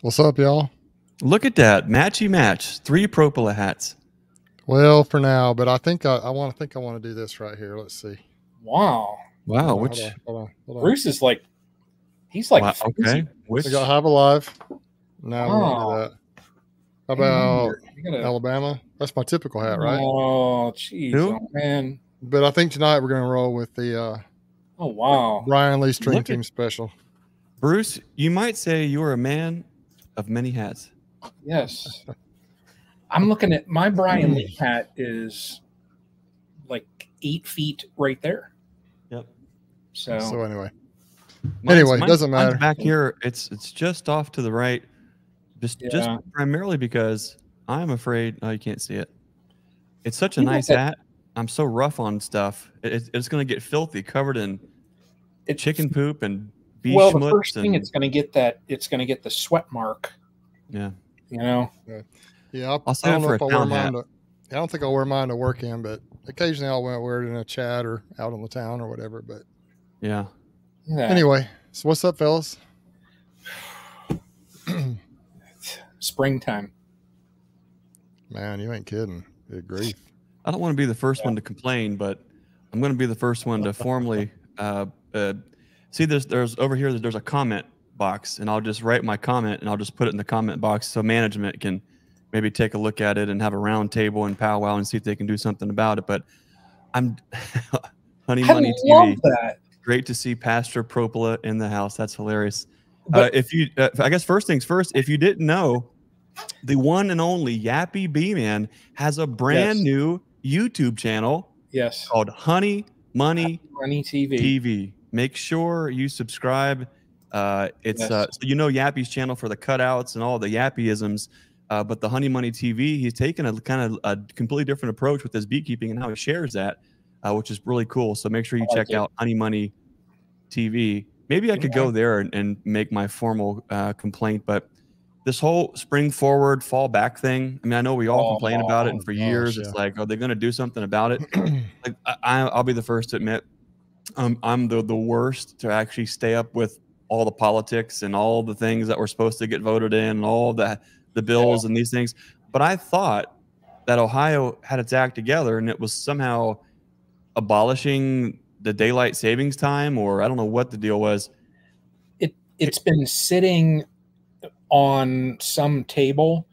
Hey, What's up, y'all? Look at that. Matchy match. Three Propola hats. Well, for now, but I think I, I want to think I want to do this right here. Let's see. wow. Wow. Hold on, Which hold on, hold on, hold on. Bruce is like, he's like, wow, fancy. okay. Which We got Hive Alive. Now we want Oh. to do that. How about You gotta- Alabama? That's my typical hat, right? Oh, jeez, Who? oh, man. But I think tonight we're going to roll with the uh, Oh, wow. Brian Lee String Look at- Team Special. Bruce, you might say you are a man of many hats. Yes. I'm looking at my Brian Lee hat is like eight feet right there. Yep. So, So anyway, Mine's- Anyway, mine's- doesn't matter. Back here, it's it's just off to the right, just just primarily because I'm afraid. Oh, you can't see it. It's such a You nice hat. I'm so rough on stuff. It, it's- it's going to get filthy, covered in it's chicken poop and beef Well, the schmutz first thing and- it's going to get that it's going to get the sweat mark. yeah. You know, yeah, I'll, I'll I save don't it know for if a I wear mine. To, I don't think I'll wear mine to work in, but occasionally I'll wear it in a chat or out on the town or whatever. But Yeah. yeah. anyway, so what's up, fellas? springtime. Man, you ain't kidding. Good grief. I don't want to be the first one to complain, but I'm going to be the first one to formally uh, uh, see. There's there's over here. There's a comment box, and I'll just write my comment, and I'll just put it in the comment box so management can maybe take a look at it and have a round table and powwow and see if they can do something about it. But I'm Honey Money TV. that. Great to see Pastor Propola in the house. That's hilarious. Uh, if you, uh, I guess first things first, if you didn't know, the one and only Yappy B Man has a brand Yes. new YouTube channel yes, called Honey Money Money TV. TV. Make sure you subscribe. Uh, it's Yes. uh, so you know Yappy's channel for the cutouts and all the Yappyisms, uh, but the Honey Money TV, he's taken a kind of a completely different approach with his beekeeping and how he shares that, uh, which is really cool. So make sure you like check it. out Honey Money TV. Maybe I could go there and, and make my formal uh, complaint, but this whole spring forward, fall back thing. I mean, I know we all Oh, complain about it, and for gosh, years it's like, are they going to do something about it? like I- I'll be the first to admit, um, I'm the the worst to actually stay up with all the politics and all the things that were supposed to get voted in, and all the the bills and these things. But I thought that Ohio had its act together, and it was somehow abolishing the daylight savings time, or I don't know what the deal was. It it's been sitting on some table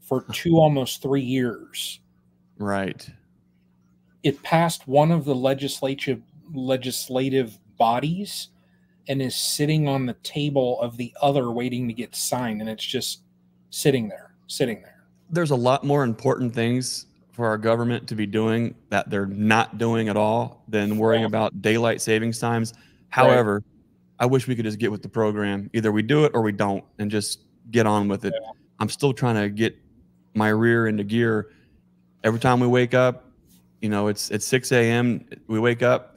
for two almost three years. Right. It passed one of the legislative legislative bodies and is sitting on the table of the other waiting to get signed and it's just sitting there sitting there there's a lot more important things for our government to be doing that they're not doing at all than worrying Yeah. about daylight savings times. However, I wish we could just get with the program. Either we do it or we don't and just get on with it. I'm still trying to get my rear into gear. Every time we wake up, you know, it's it's 6 a.m. We wake up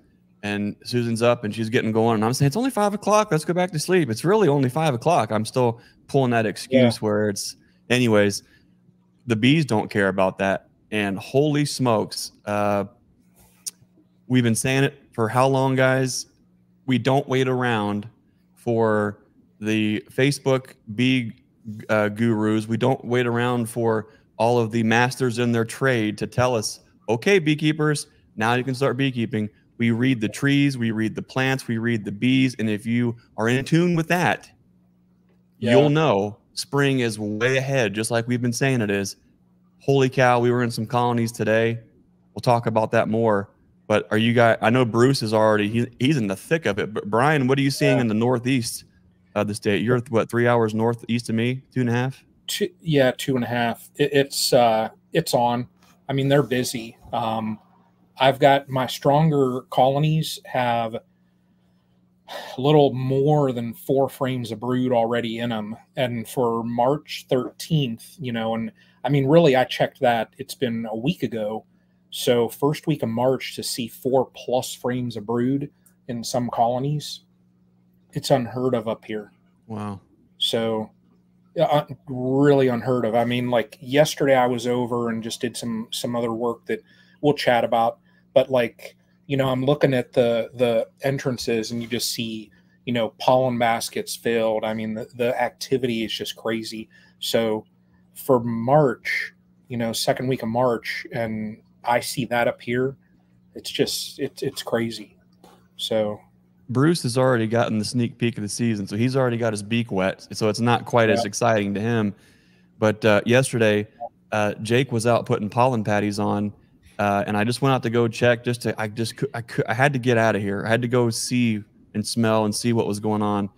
and Susan's up and she's getting going. And I'm saying, it's only five o'clock. Let's go back to sleep. It's really only five o'clock. I'm still pulling that excuse where it's, anyways, the bees don't care about that. And holy smokes, uh, we've been saying it for how long, guys? We don't wait around for the Facebook bee uh, gurus. We don't wait around for all of the masters in their trade to tell us, okay, beekeepers, now you can start beekeeping. We read the trees, we read the plants, we read the bees. And if you are in tune with that, Yeah. you'll know spring is way ahead, just like we've been saying it is. Holy cow, we were in some colonies today. We'll talk about that more. But are you guys? I know Bruce is already he, he's in the thick of it. But Brian, what are you seeing Yeah. in the northeast of the state? You're what three hours northeast of me, two and a half. two, yeah two and a half it, it's uh it's on i mean they're busy um i've got my stronger colonies have a little more than four frames of brood already in them and for march 13th you know and i mean really i checked that it's been a week ago so first week of march to see four plus frames of brood in some colonies it's unheard of up here Wow. so, uh, really unheard of. I mean, like yesterday, I was over and just did some some other work that we'll chat about. But like, you know, I'm looking at the the entrances, and you just see, you know, pollen baskets filled. I mean, the, the activity is just crazy. So for March, you know, second week of March, and I see that up here, it's just it's it's crazy. So Bruce has already gotten the sneak peek of the season, so he's already got his beak wet. So it's not quite yeah. as exciting to him. But uh, yesterday, uh, Jake was out putting pollen patties on, uh, and I just went out to go check. Just to, I just I, could, I had to get out of here. I had to go see and smell and see what was going on,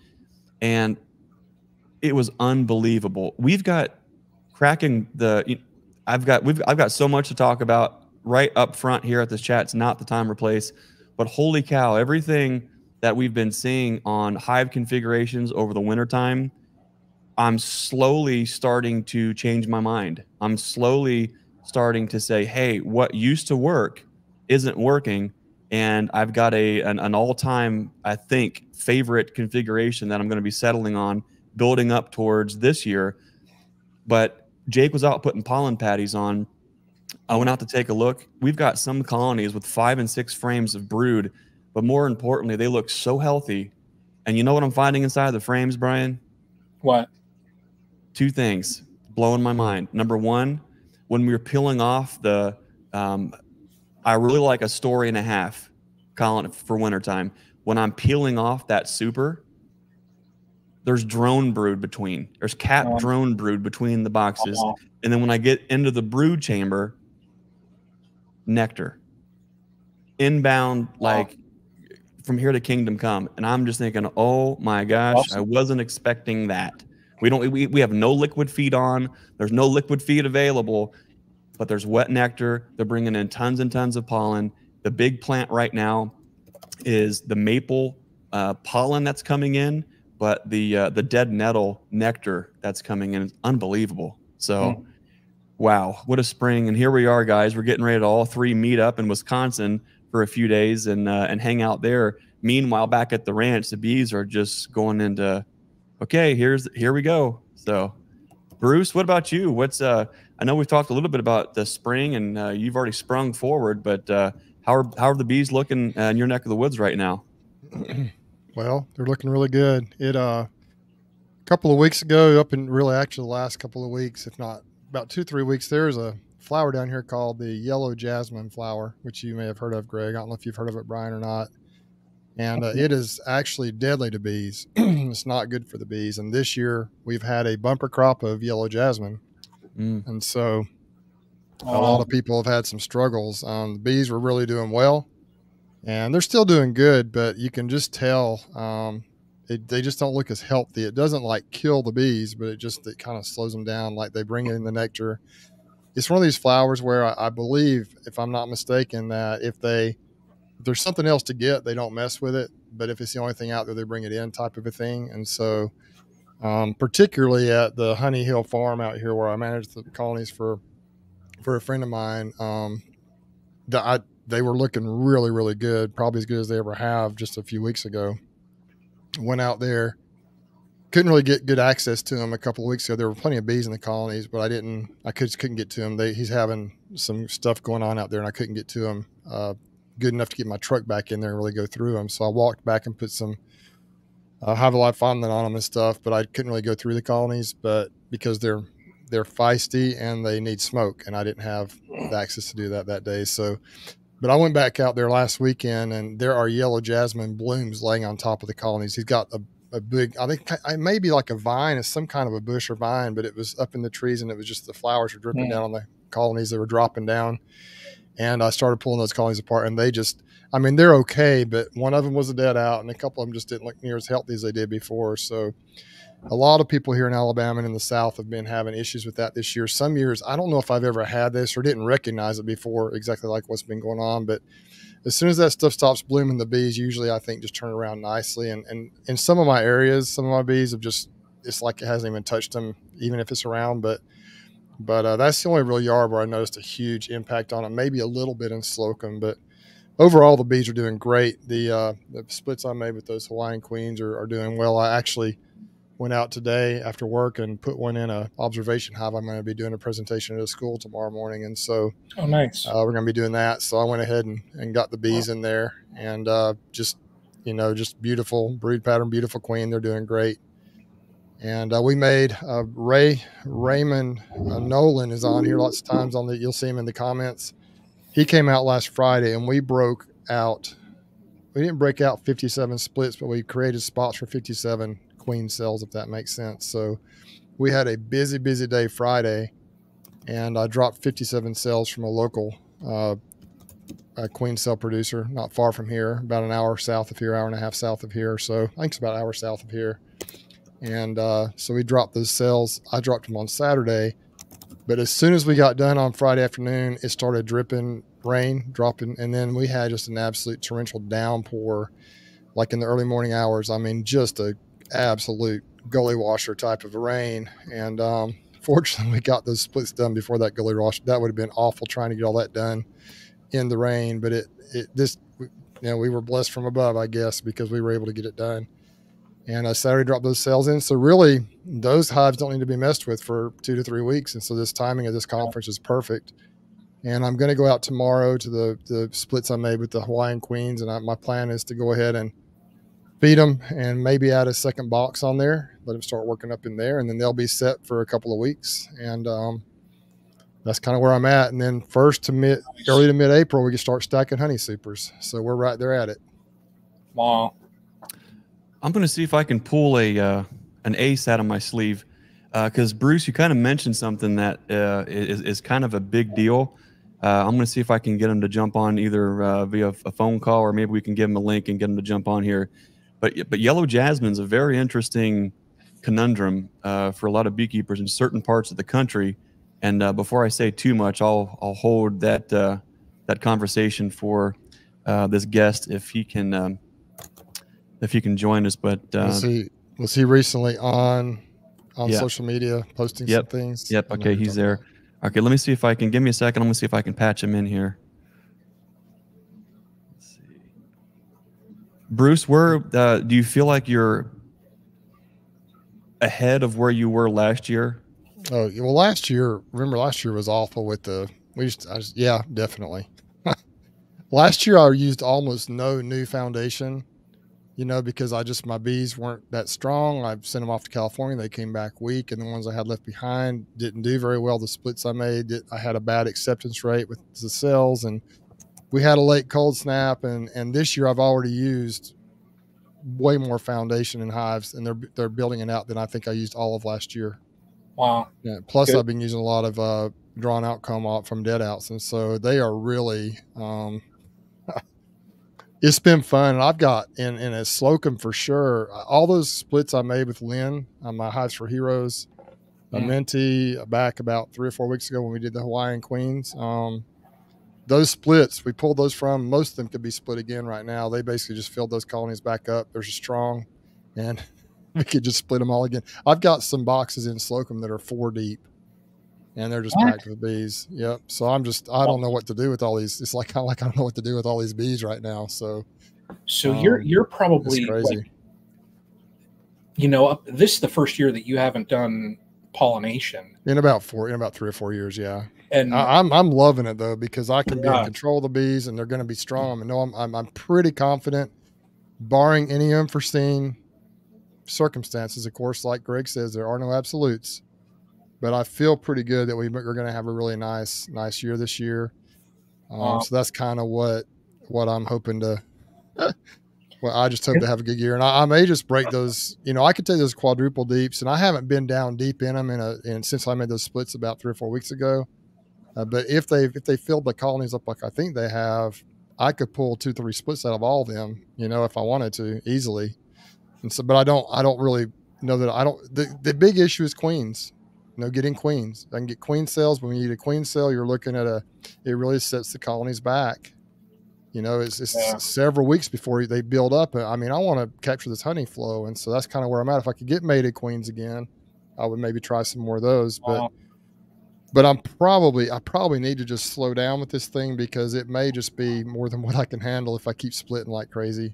and it was unbelievable. We've got cracking the. I've got we've I've got so much to talk about right up front here at this chat. It's not the time or place, but holy cow, everything that we've been seeing on hive configurations over the wintertime, I'm slowly starting to change my mind. I'm slowly starting to say, hey, what used to work isn't working. And I've got a an, an all-time, I think, favorite configuration that I'm going to be settling on, building up towards this year. But Jake was out putting pollen patties on. I went out to take a look. We've got some colonies with five and six frames of brood, but more importantly, they look so healthy. And you know what I'm finding inside the frames, Brian? What? Two things blowing my mind. Number one, when we were peeling off the, um, I really like a story and a half colony for wintertime. When I'm peeling off that super, there's drone brood between. There's cat uh-huh. drone brood between the boxes. Uh-huh. And then when I get into the brood chamber, nectar. Inbound, like from here to kingdom come. And I'm just thinking, oh my gosh, awesome. I wasn't expecting that. We don't we, we have no liquid feed on. There's no liquid feed available, but there's wet nectar. They're bringing in tons and tons of pollen. The big plant right now is the maple uh, pollen that's coming in, but the uh, the dead nettle nectar that's coming in is unbelievable. So, mm. wow, what a spring! And here we are, guys. We're getting ready to all three meet up in Wisconsin for a few days and uh, and hang out there. Meanwhile, back at the ranch, the bees are just going into okay, here's here we go. So, Bruce, what about you? What's uh? I know we've talked a little bit about the spring, and uh, you've already sprung forward, but uh, how are how are the bees looking uh, in your neck of the woods right now? Well, they're looking really good. It uh, a couple of weeks ago, up in really actually the last couple of weeks, if not about two three weeks, there's a flower down here called the yellow jasmine flower, which you may have heard of, Greg. I don't know if you've heard of it, Brian, or not and uh, it is actually deadly to bees. it's not good for the bees. And this year we've had a bumper crop of yellow jasmine, mm. and so a lot of people have had some struggles. Um, the bees were really doing well, and they're still doing good, but you can just tell um, it, they just don't look as healthy. It doesn't like kill the bees, but it just it kind of slows them down. Like they bring in the nectar. It's one of these flowers where I, I believe, if I'm not mistaken, that if they if there's something else to get, they don't mess with it. But if it's the only thing out there, they bring it in, type of a thing. And so, um, particularly at the Honey Hill Farm out here, where I manage the colonies for for a friend of mine, um, the, I, they were looking really, really good, probably as good as they ever have. Just a few weeks ago, went out there, couldn't really get good access to them a couple of weeks ago. There were plenty of bees in the colonies, but I didn't, I could, couldn't get to him. They, he's having some stuff going on out there, and I couldn't get to him. Uh, good enough to get my truck back in there and really go through them. So I walked back and put some uh, have a lot of fun on them and stuff, but I couldn't really go through the colonies, but because they're they're feisty and they need smoke, and I didn't have the access to do that that day. So, but I went back out there last weekend, and there are yellow jasmine blooms laying on top of the colonies. He's got a, a big, I think it may be like a vine, it's some kind of a bush or vine, but it was up in the trees, and it was just the flowers were dripping mm. down on the colonies. They were dropping down and I started pulling those colonies apart, and they just, I mean, they're okay, but one of them was a dead out, and a couple of them just didn't look near as healthy as they did before. So, a lot of people here in Alabama and in the South have been having issues with that this year. Some years, I don't know if I've ever had this or didn't recognize it before, exactly like what's been going on, but as soon as that stuff stops blooming, the bees usually, I think, just turn around nicely. And, and in some of my areas, some of my bees have just, it's like it hasn't even touched them, even if it's around. But but uh, that's the only real yard where I noticed a huge impact on it. Maybe a little bit in Slocomb, but overall the bees are doing great. The, uh, the splits I made with those Hawaiian queens are, are, doing well. I actually went out today after work and put one in a observation hive. I'm going to be doing a presentation at a school tomorrow morning, and so oh nice. Uh, we're going to be doing that. So I went ahead and, and got the bees in there and uh, just You know, just beautiful brood pattern, beautiful queen. They're doing great. And uh, we made uh, Ray Raymond uh, Nolan is on here lots of times on the. You'll see him in the comments. He came out last Friday, and we broke out. We didn't break out 57 splits, but we created spots for 57 queen cells, if that makes sense. So we had a busy, busy day Friday, and I dropped 57 cells from a local uh, a queen cell producer, not far from here, about an hour south of here, hour and a half south of here. So I think it's about an hour south of here and uh, so we dropped those cells. I dropped them on Saturday, but as soon as we got done on Friday afternoon, it started dripping rain, dropping, and then we had just an absolute torrential downpour, like in the early morning hours. I mean, just a absolute gully washer type of rain. And um, fortunately, we got those splits done before that gully wash. That would have been awful trying to get all that done in the rain, but it it this you know we were blessed from above, I guess, because we were able to get it done and uh, Saturday drop those cells in. So really, those hives don't need to be messed with for two to three weeks. And so this timing of this conference is perfect. And I'm going to go out tomorrow to the the splits I made with the Hawaiian Queens, and I, my plan is to go ahead and feed them and maybe add a second box on there, let them start working up in there, and then they'll be set for a couple of weeks. And um, that's kind of where I'm at. And then first to mid, early to mid April, we can start stacking honey supers. So we're right there at it. Wow. I'm going to see if I can pull a uh, an ace out of my sleeve because uh, Bruce, you kind of mentioned something that uh, is is kind of a big deal. Uh, I'm going to see if I can get him to jump on either uh, via a phone call or maybe we can give him a link and get him to jump on here. But but yellow jasmine's a very interesting conundrum uh, for a lot of beekeepers in certain parts of the country. And before I say too much, I'll I'll hold that that conversation for this guest if he can. Um, if you can join us. But uh, was he was he recently on on yeah. social media posting yep. some things? Yep. Okay, he's there. About. Okay, let me see if I can give me a second. I'm gonna see if I can patch him in here. Let's see. Bruce, where uh, do you feel like you're ahead of where you were last year? Oh well, last year. Remember, last year was awful with the. We just, just yeah, definitely. last year I used almost no new foundation you know, because I just my bees weren't that strong. I sent them off to California. They came back weak, and the ones I had left behind didn't do very well. The splits I made, I had a bad acceptance rate with the cells, and we had a late cold snap. And and this year I've already used way more foundation in hives, and they're they're building it out than I think I used all of last year. Wow. Yeah. Plus, Good. I've been using a lot of uh, drawn out comb out from dead outs, and so they are really. Um, it's been fun. And I've got in in a Slocomb for sure. All those splits I made with Lynn on my Hives for Heroes, a mm. Minty back about three or four weeks ago when we did the Hawaiian Queens. Um, those splits we pulled those from. Most of them could be split again right now. They basically just filled those colonies back up. There's a strong, and we could just split them all again. I've got some boxes in Slocomb that are four deep and they're just what? packed with bees. Yep. So I'm just I don't know what to do with all these. It's like kind of like I don't know what to do with all these bees right now. So so um, you're you're probably crazy. Like, you know, this is the first year that you haven't done pollination in about four in about three or four years. Yeah. And I, am I'm, I'm loving it though because I can be in control of the bees and they're going to be strong. And no, I'm, I'm I'm pretty confident, barring any unforeseen circumstances. Of course, like Greg says, there are no absolutes but I feel pretty good that we, are going to have a really nice, nice year this year. Um, wow. So that's kind of what what I'm hoping to. well, I just hope to have a good year, and I, I, may just break those. You know, I could take those quadruple deeps, and I haven't been down deep in them in a in since I made those splits about three or four weeks ago. Uh, but if they if they filled the colonies up like I think they have, I could pull two three splits out of all of them. You know, if I wanted to easily. And so, but I don't. I don't really know that I don't. The the big issue is queens you know, getting queens. I can get queen cells, but when you get a queen cell, you're looking at a, it really sets the colonies back. You know, it's, it's yeah. several weeks before they build up. I mean, I want to capture this honey flow. And so that's kind of where I'm at. If I could get mated queens again, I would maybe try some more of those. But, wow. but I'm probably, I probably need to just slow down with this thing because it may just be more than what I can handle if I keep splitting like crazy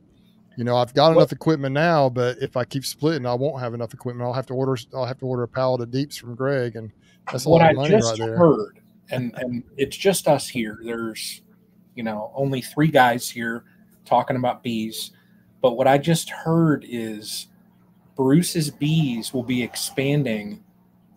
you know, I've got enough equipment now, but if I keep splitting, I won't have enough equipment. I'll have to order. I'll have to order a pallet of deeps from Greg, and that's a what lot of money I just right there. heard, and and it's just us here. There's, you know, only three guys here talking about bees, But what I just heard is Bruce's bees will be expanding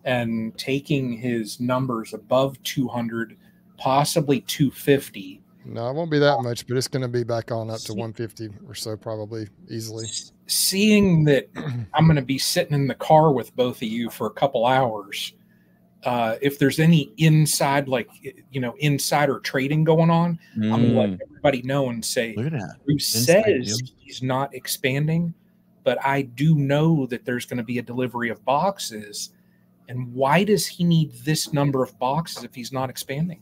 and taking his numbers above 200, possibly 250. No, it won't be that much, but it's going to be back on up to 150 or so, probably easily. Seeing that I'm going to be sitting in the car with both of you for a couple hours, uh, if there's any inside, like you know, insider trading going on, mm. I'm going to let everybody know and say, Look at that. Bruce says he's not expanding, but I do know that there's going to be a delivery of boxes. And why does he need this number of boxes if he's not expanding?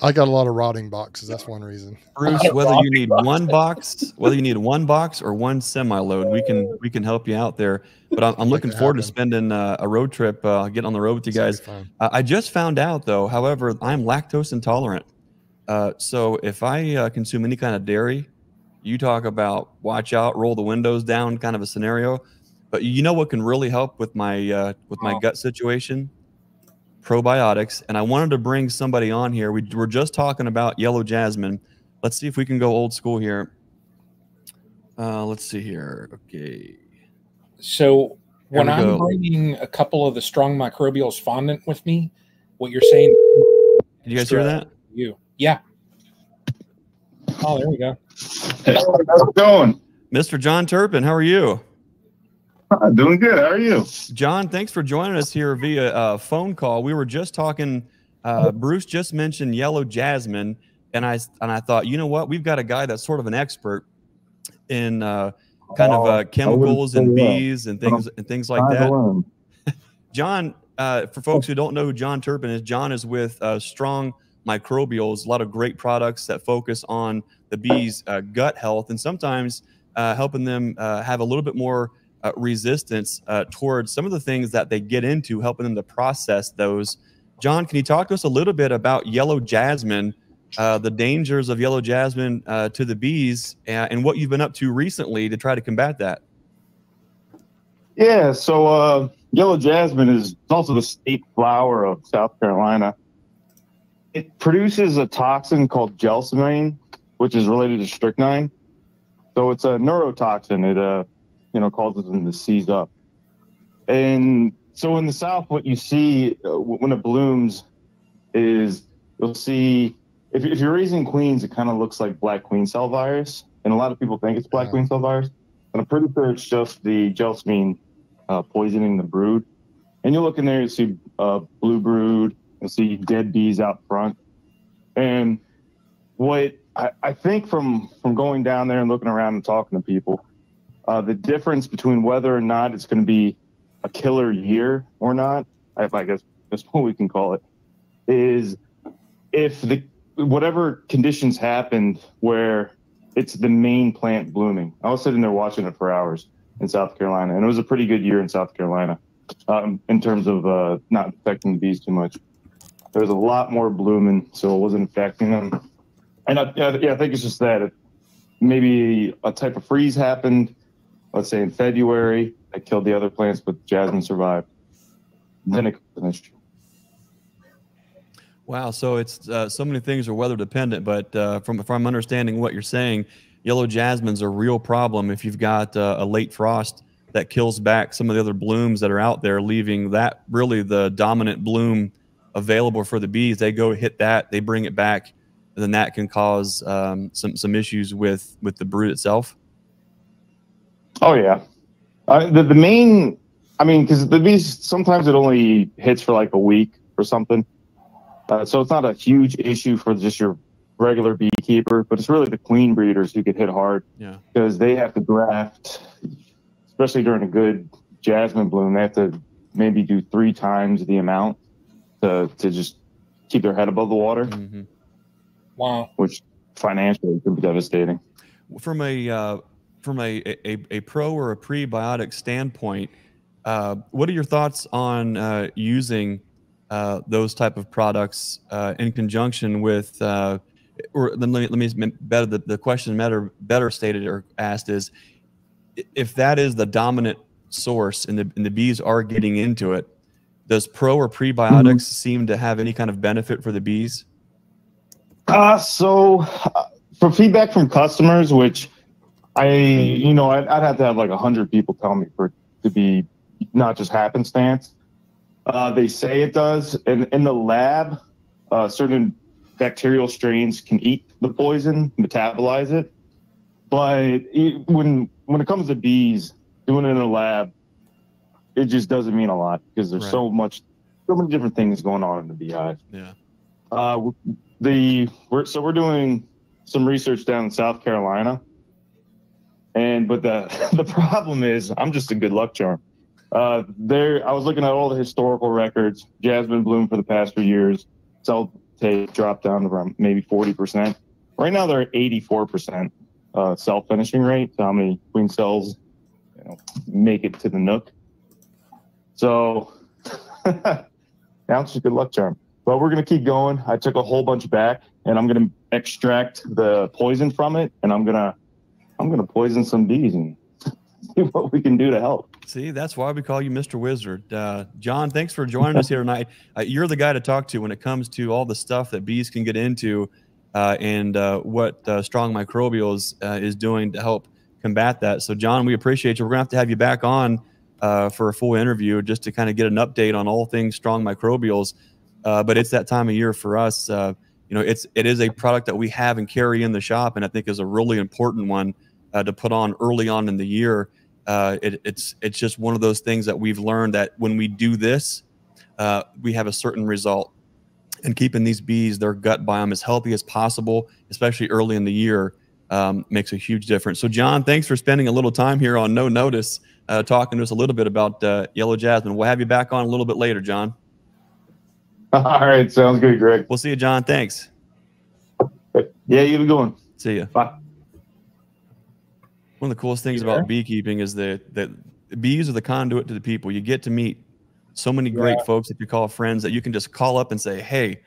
I got a lot of rotting boxes. That's one reason. Bruce, whether you need one box, whether you need one box or one semi load, we can we can help you out there. But I'm, I'm looking forward to spending uh, a road trip, uh, getting on the road with you guys. Uh, I just found out though, however, I'm lactose intolerant. Uh, so if I uh, consume any kind of dairy, you talk about watch out, roll the windows down, kind of a scenario. But you know what can really help with my uh, with my oh. gut situation? Probiotics. And I wanted to bring somebody on here. We were just talking about yellow jasmine. Let's see if we can go old school here. Uh, let's see here. Okay. So when I'm go. bringing a couple of the strong microbials fondant with me, what you're saying? Did you guys hear that? You, yeah. Oh, there we go. Hey, how's it going, Mr. John Turpin? How are you? doing good. How are you? John, thanks for joining us here via uh, phone call. We were just talking. Uh, Bruce just mentioned yellow jasmine, and I and I thought, you know what? We've got a guy that's sort of an expert in uh, kind of uh, oh, chemicals and bees and things and things like that. John, uh, for folks who don't know who John Turpin is, John is with uh, Strong Microbials, a lot of great products that focus on the bees' gut health and sometimes helping them have a little bit more uh, resistance uh, towards some of the things that they get into, helping them to process those. John, can you talk to us a little bit about yellow jasmine, uh, the dangers of yellow jasmine uh, to the bees, and, what you've been up to recently to try to combat that? Yeah, so uh, yellow jasmine is also the state flower of South Carolina. It produces a toxin called gelsemine, which is related to strychnine. So it's a neurotoxin. It uh, you know, causes them to seize up. And so in the South, what you see uh, when it blooms is you'll see if, if you're raising queens, it kind of looks like black queen cell virus. And a lot of people think it's black queen cell virus. And I'm pretty sure it's just the gelsemine uh, poisoning the brood. And you look in there, you see uh, blue brood, you see dead bees out front. And what I, I think from from going down there and looking around and talking to people, uh, the difference between whether or not it's going to be a killer year or not, if I guess that's what we can call it, is if the whatever conditions happened where it's the main plant blooming. I was sitting there watching it for hours in South Carolina, and it was a pretty good year in South Carolina um, in terms of uh, not affecting the bees too much. There was a lot more blooming, so it wasn't affecting them. And I, yeah, I think it's just that maybe a type of freeze happened let's say in February, I killed the other plants, but jasmine survived. Then it finished. Wow. So it's uh, so many things are weather dependent, but uh, from if I'm understanding what you're saying, yellow jasmine's a real problem if you've got uh, a late frost that kills back some of the other blooms that are out there, leaving that really the dominant bloom available for the bees. They go hit that, they bring it back, and then that can cause um, some some issues with with the brood itself. Oh yeah, uh, the the main, I mean, because the bees sometimes it only hits for like a week or something, uh, so it's not a huge issue for just your regular beekeeper, but it's really the queen breeders who get hit hard. Yeah, because they have to graft, especially during a good jasmine bloom. They have to maybe do three times the amount to to just keep their head above the water. Mm-hmm. Wow, which financially can be devastating. From a uh, from a, a, a pro or a prebiotic standpoint, uh, what are your thoughts on uh, using uh, those type of products uh, in conjunction with, uh, or let me, let me better the, the question better better stated or asked is, if that is the dominant source and the and the bees are getting into it, does pro or prebiotics mm-hmm. seem to have any kind of benefit for the bees? Uh, so, uh, for feedback from customers, which I, you know, I'd, I'd have to have like a hundred people tell me for to be not just happenstance. Uh, they say it does, and in the lab, uh, certain bacterial strains can eat the poison, metabolize it. But it, when when it comes to bees, doing it in a lab, it just doesn't mean a lot because there's Right. so much, so many different things going on in the beehive. Yeah. Uh, the we're so we're doing some research down in South Carolina, and but the the problem is I'm just a good luck charm. Uh, there, I was looking at all the historical records. Jasmine bloom for the past few years. Cell take dropped down to around maybe 40 percent. Right now they're at 84 percent uh, cell finishing rate. So how many queen cells you know, make it to the nuc? So now it's a good luck charm. But we're gonna keep going. I took a whole bunch back, and I'm gonna extract the poison from it, and I'm gonna I'm gonna poison some bees and see what we can do to help. See, that's why we call you Mr. Wizard. Uh, John, thanks for joining us here tonight. Uh, you're the guy to talk to when it comes to all the stuff that bees can get into uh, and uh, what uh, Strong Microbials uh, is doing to help combat that. So, John, we appreciate you. We're going to have to have you back on for a full interview just to kind of get an update on all things Strong Microbials. But it's that time of year for us. You know, it's it is a product that we have and carry in the shop, and I think is a really important one uh, to put on early on in the year uh, it, it's it's just one of those things that we've learned that when we do this, uh, we have a certain result. And keeping these bees, their gut biome as healthy as possible, especially early in the year, um, makes a huge difference. So, John, thanks for spending a little time here on No Notice, uh, talking to us a little bit about uh, yellow jasmine. We'll have you back on a little bit later, John. All right, sounds good, Greg. We'll see you, John. Thanks. Yeah, you good one. See you. Bye. One of the coolest things there? about beekeeping is that that bees are the conduit to the people. You get to meet so many great Yeah. folks that you call friends that you can just call up and say, "Hey,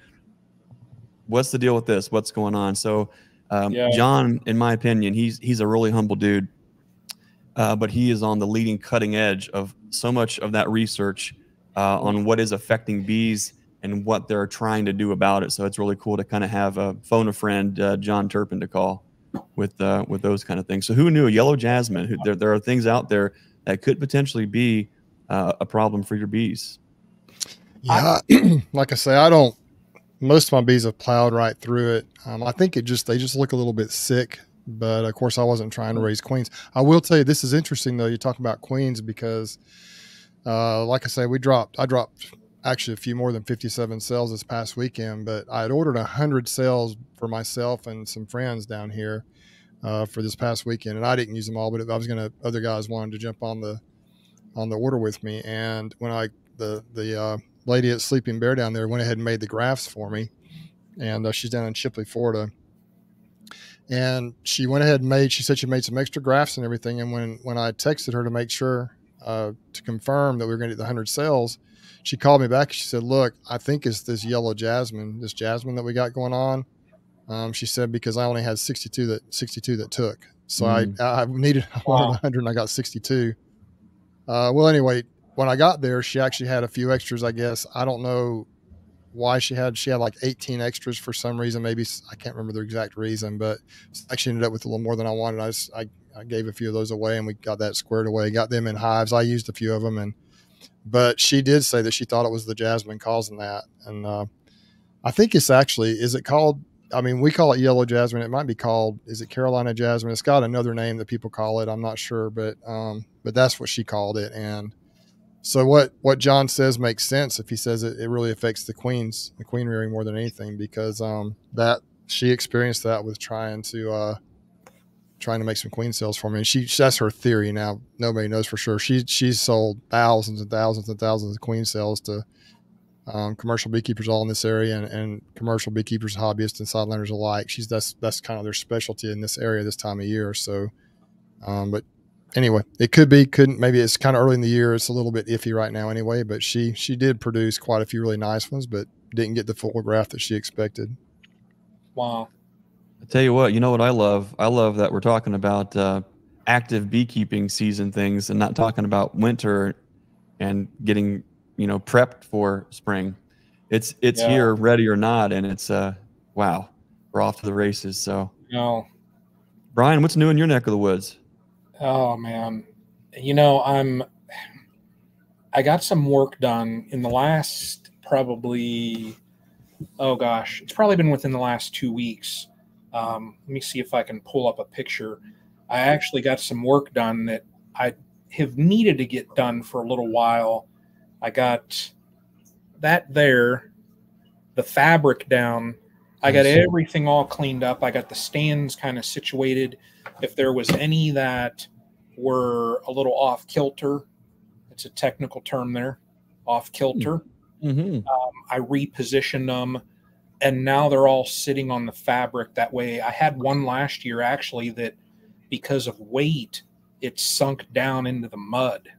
what's the deal with this? What's going on?" So, um, Yeah. John, in my opinion, he's he's a really humble dude, uh, but he is on the leading cutting edge of so much of that research uh, on what is affecting bees and what they're trying to do about it. So it's really cool to kind of have a phone a friend, uh, John Turpin, to call with uh, with those kind of things. So who knew yellow jasmine? Who, there there are things out there that could potentially be uh, a problem for your bees. Yeah, like I say, I don't. Most of my bees have plowed right through it. Um, I think it just they just look a little bit sick, but of course I wasn't trying to raise queens. I will tell you this is interesting though. You talk about queens because, uh, like I say, we dropped. I dropped actually a few more than fifty-seven cells this past weekend, but I had ordered hundred cells for myself and some friends down here uh, for this past weekend, and I didn't use them all, but I was gonna. Other guys wanted to jump on the on the order with me, and when I the the uh, lady at Sleeping Bear down there went ahead and made the grafts for me, and uh, she's down in Chipley, Florida. And she went ahead and made. She said she made some extra grafts and everything. And when when I texted her to make sure uh, to confirm that we were going to get the hundred cells, she called me back. She said, "Look, I think it's this yellow jasmine, this jasmine that we got going on." Um, she said because I only had sixty two that sixty two that took, so Mm. I I needed Wow. hundred and I got sixty two. Uh, well, anyway, when I got there, she actually had a few extras. I guess I don't know why she had she had like 18 extras for some reason. Maybe I can't remember the exact reason, but actually ended up with a little more than I wanted. I just, I, I gave a few of those away, and we got that squared away. Got them in hives. I used a few of them, and but she did say that she thought it was the jasmine causing that, and uh, I think it's actually is it called. I mean, we call it yellow jasmine. It might be called. Is it Carolina jasmine? It's got another name that people call it. I'm not sure, but um, but that's what she called it, and so what what John says makes sense if he says it, it really affects the queens, the queen rearing more than anything because um, that she experienced that with trying to uh, trying to make some queen cells for me. And she that's her theory. Now nobody knows for sure. She she's sold thousands and thousands and thousands of queen cells to um, commercial beekeepers all in this area and, and commercial beekeepers, hobbyists, and sideliners alike. She's that's that's kind of their specialty in this area this time of year. So, um, but anyway, it could be, couldn't. Maybe it's kind of early in the year. It's a little bit iffy right now, anyway. But she she did produce quite a few really nice ones, but didn't get the full graft that she expected. Wow. I tell you what, you know what I love? I love that we're talking about uh, active beekeeping season things and not talking about winter and getting you know prepped for spring. It's it's Yeah. here, ready or not, and it's uh wow, we're off to the races. So No. Brian, what's new in your neck of the woods? Oh man. You know, I'm I got some work done in the last probably oh gosh, it's probably been within the last two weeks. Um, let me see if I can pull up a picture. I actually got some work done that I have needed to get done for a little while. I got that there, the fabric down. I got everything all cleaned up. I got the stands kind of situated. If there was any that were a little off kilter, it's a technical term there, off kilter. Mm-hmm. Um, I repositioned them and now they're all sitting on the fabric that way. I had one last year actually that because of weight, it sunk down into the mud.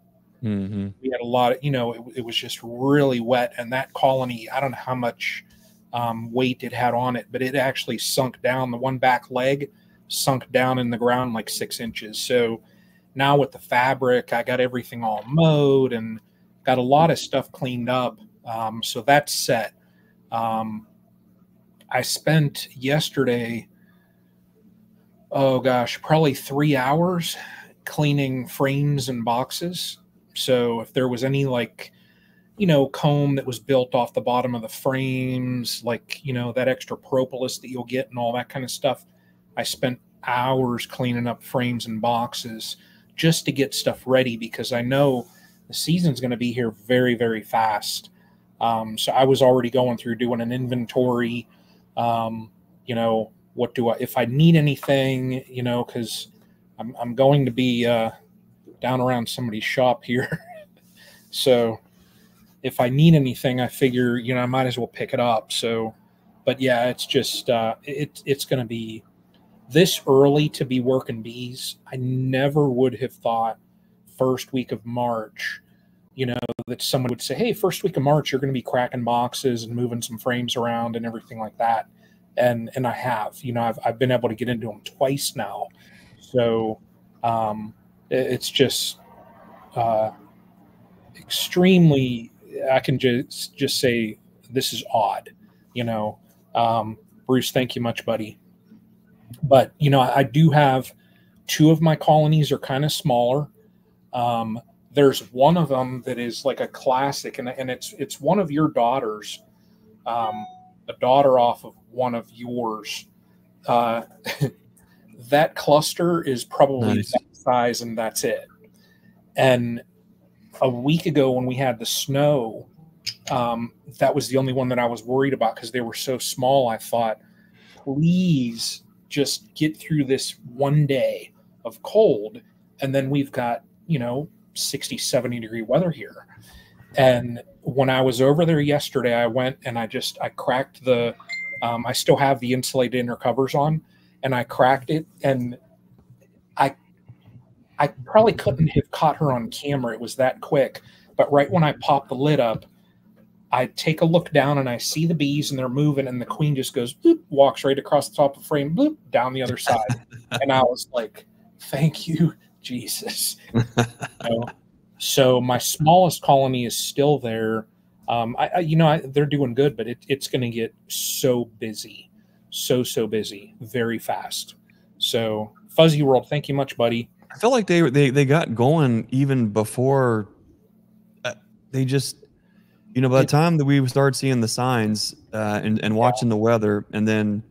Mm-hmm. We had a lot of, you know, it, it was just really wet. And that colony, I don't know how much um, weight it had on it, but it actually sunk down. The one back leg sunk down in the ground like six inches. So now with the fabric, I got everything all mowed and got a lot of stuff cleaned up. Um, so that's set. Um, I spent yesterday, oh gosh, probably three hours cleaning frames and boxes. So if there was any like, you know, comb that was built off the bottom of the frames, like, you know, that extra propolis that you'll get and all that kind of stuff, I spent hours cleaning up frames and boxes just to get stuff ready because I know the season's going to be here very, very fast. Um, so I was already going through doing an inventory. Um, you know, what do I, if I need anything, you know, because I'm, I'm going to be uh, down around somebody's shop here. so if I need anything, I figure, you know, I might as well pick it up. So, but yeah, it's just, uh, it, it's going to be this early to be working bees. I never would have thought first week of March, you know, that someone would say, Hey, first week of March, you're going to be cracking boxes and moving some frames around and everything like that. And, and I have, you know, I've, I've been able to get into them twice now. So, um, it, it's just, uh, extremely, I can just, just say this is odd, you know, um, Bruce, thank you much, buddy. But, you know, I, I do have two of my colonies are kind of smaller. Um, there's one of them that is like a classic, and, and it's it's one of your daughters, um, a daughter off of one of yours. Uh, that cluster is probably Nice. that size, and that's it. And a week ago, when we had the snow, um, that was the only one that I was worried about because they were so small. I thought, please just get through this one day of cold, and then we've got you know 60 70 degree weather here. And when i was over there yesterday i went and i just i cracked the um, i still have the insulated inner covers on and i cracked it and i i probably couldn't have caught her on camera. It was that quick. But right when i popped the lid up i take a look down and i see the bees and they're moving and the queen just goes bloop, walks right across the top of the frame bloop, down the other side. And i was like thank you jesus know? So my smallest colony is still there. Um, I, I you know, I, they're doing good, but it, it's going to get so busy, so so busy, very fast. So Fuzzy World, thank you much, buddy. I felt like they they they got going even before uh, they just you know by the time that we started seeing the signs uh, and and watching the weather and then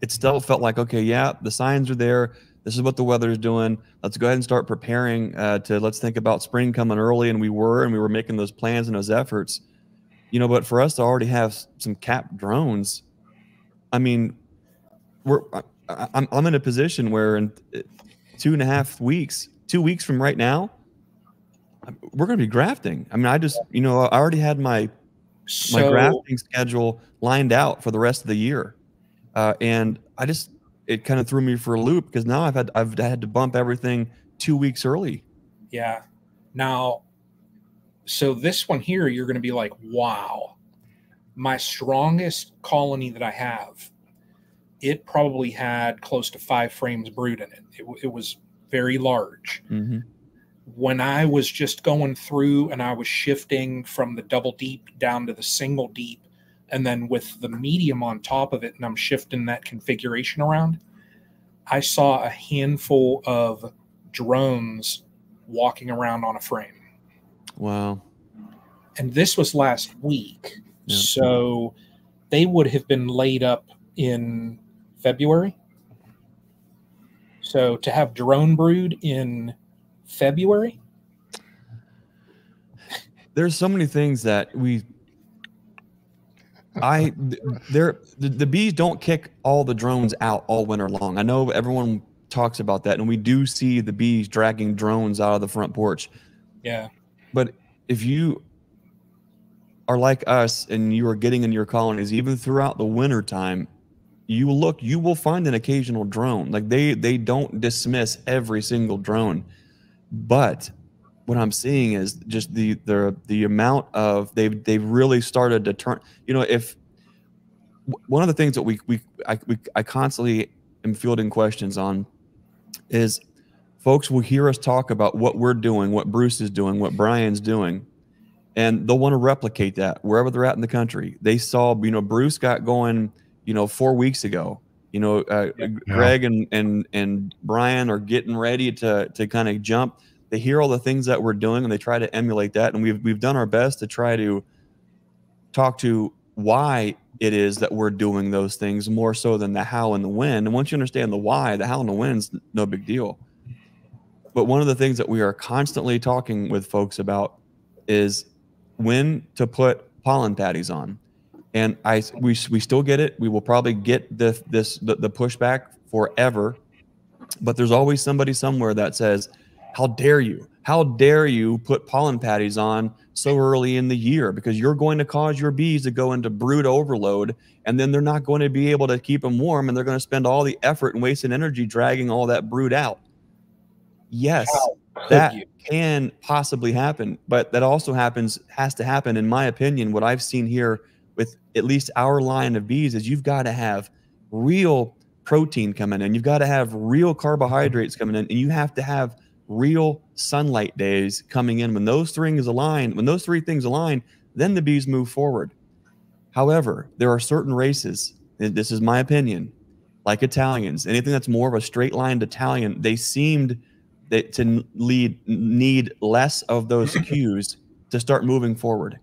it still felt like okay yeah the signs are there this is what the weather is doing. Let's go ahead and start preparing uh, to let's think about spring coming early and we were and we were making those plans and those efforts. You know but for us to already have some cap drones I mean we're I, I'm I'm in a position where in uh, two and a half weeks, two weeks from right now, we're going to be grafting. I mean, I just, you know, I already had my my grafting schedule lined out for the rest of the year, uh, and I just it kind of threw me for a loop because now I've had I've had to bump everything two weeks early. yeah. Now, so this one here, you're going to be like, wow, my strongest colony that I have, it probably had close to five frames brood in it. It, it was very large. Mm-hmm. when I was just going through and I was shifting from the double deep down to the single deep, and then with the medium on top of it, and I'm shifting that configuration around, I saw a handful of drones walking around on a frame. Wow. And this was last week. Yeah. So they would have been laid up in February. So to have drone brood in February, There's so many things that we I there the, the bees don't kick all the drones out all winter long. I know everyone talks about that and we do see the bees dragging drones out of the front porch. yeah, But if you are like us and you are getting in your colonies even throughout the winter time, you look, you will find an occasional drone. Like they they don't dismiss every single drone. But what I'm seeing is just the the the amount of they've they've really started to turn. You know, if one of the things that we we I, we I constantly am fielding questions on is folks will hear us talk about what we're doing, what Bruce is doing, what Brian's doing, and they'll want to replicate that wherever they're at in the country. They saw, you know, Bruce got going, you know, four weeks ago. You know, uh, Greg and and and Brian are getting ready to to kind of jump. They hear all the things that we're doing and they try to emulate that. And we've we've done our best to try to talk to why it is that we're doing those things more so than the how and the when. And once you understand the why, the how and the when's no big deal. But one of the things that we are constantly talking with folks about is when to put pollen patties on. And I we, we still get it. We will probably get the this the, the pushback forever. But there's always somebody somewhere that says, "How dare you? How dare you put pollen patties on so early in the year because you're going to cause your bees to go into brood overload and then they're not going to be able to keep them warm and they're going to spend all the effort and wasted energy dragging all that brood out." Yes, that you? can possibly happen, but that also happens has to happen in my opinion. What I've seen here with at least our line of bees is you've got to have real protein coming in. You've got to have real carbohydrates coming in, and you have to have real sunlight days coming in. When those things align, when those three things align, then the bees move forward. However, there are certain races, and this is my opinion, like Italians, anything that's more of a straight lined Italian, they seemed that to lead need less of those cues to start moving forward.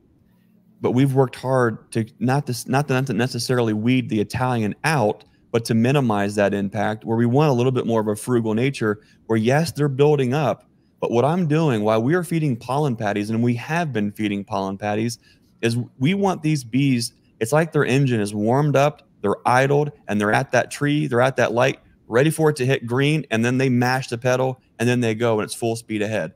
But we've worked hard to not to not to necessarily weed the Italian out, but to minimize that impact. Where we want a little bit more of a frugal nature. Where yes, they're building up, but what I'm doing while we are feeding pollen patties, and we have been feeding pollen patties, is we want these bees. It's like their engine is warmed up, they're idled, and they're at that tree, they're at that light, ready for it to hit green, and then they mash the pedal, and then they go, and it's full speed ahead.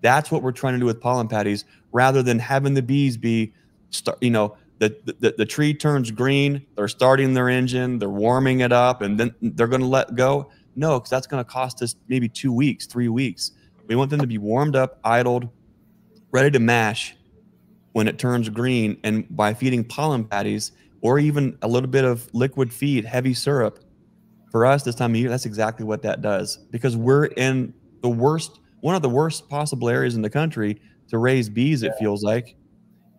That's what we're trying to do with pollen patties, rather than having the bees be, start, you know, the, the the tree turns green, they're starting their engine, they're warming it up, and then they're going to let go. No, because that's going to cost us maybe two weeks, three weeks. We want them to be warmed up, idled, ready to mash when it turns green. And by feeding pollen patties or even a little bit of liquid feed, heavy syrup, for us this time of year, that's exactly what that does because we're in the worst, one of the worst possible areas in the country to raise bees, it feels like.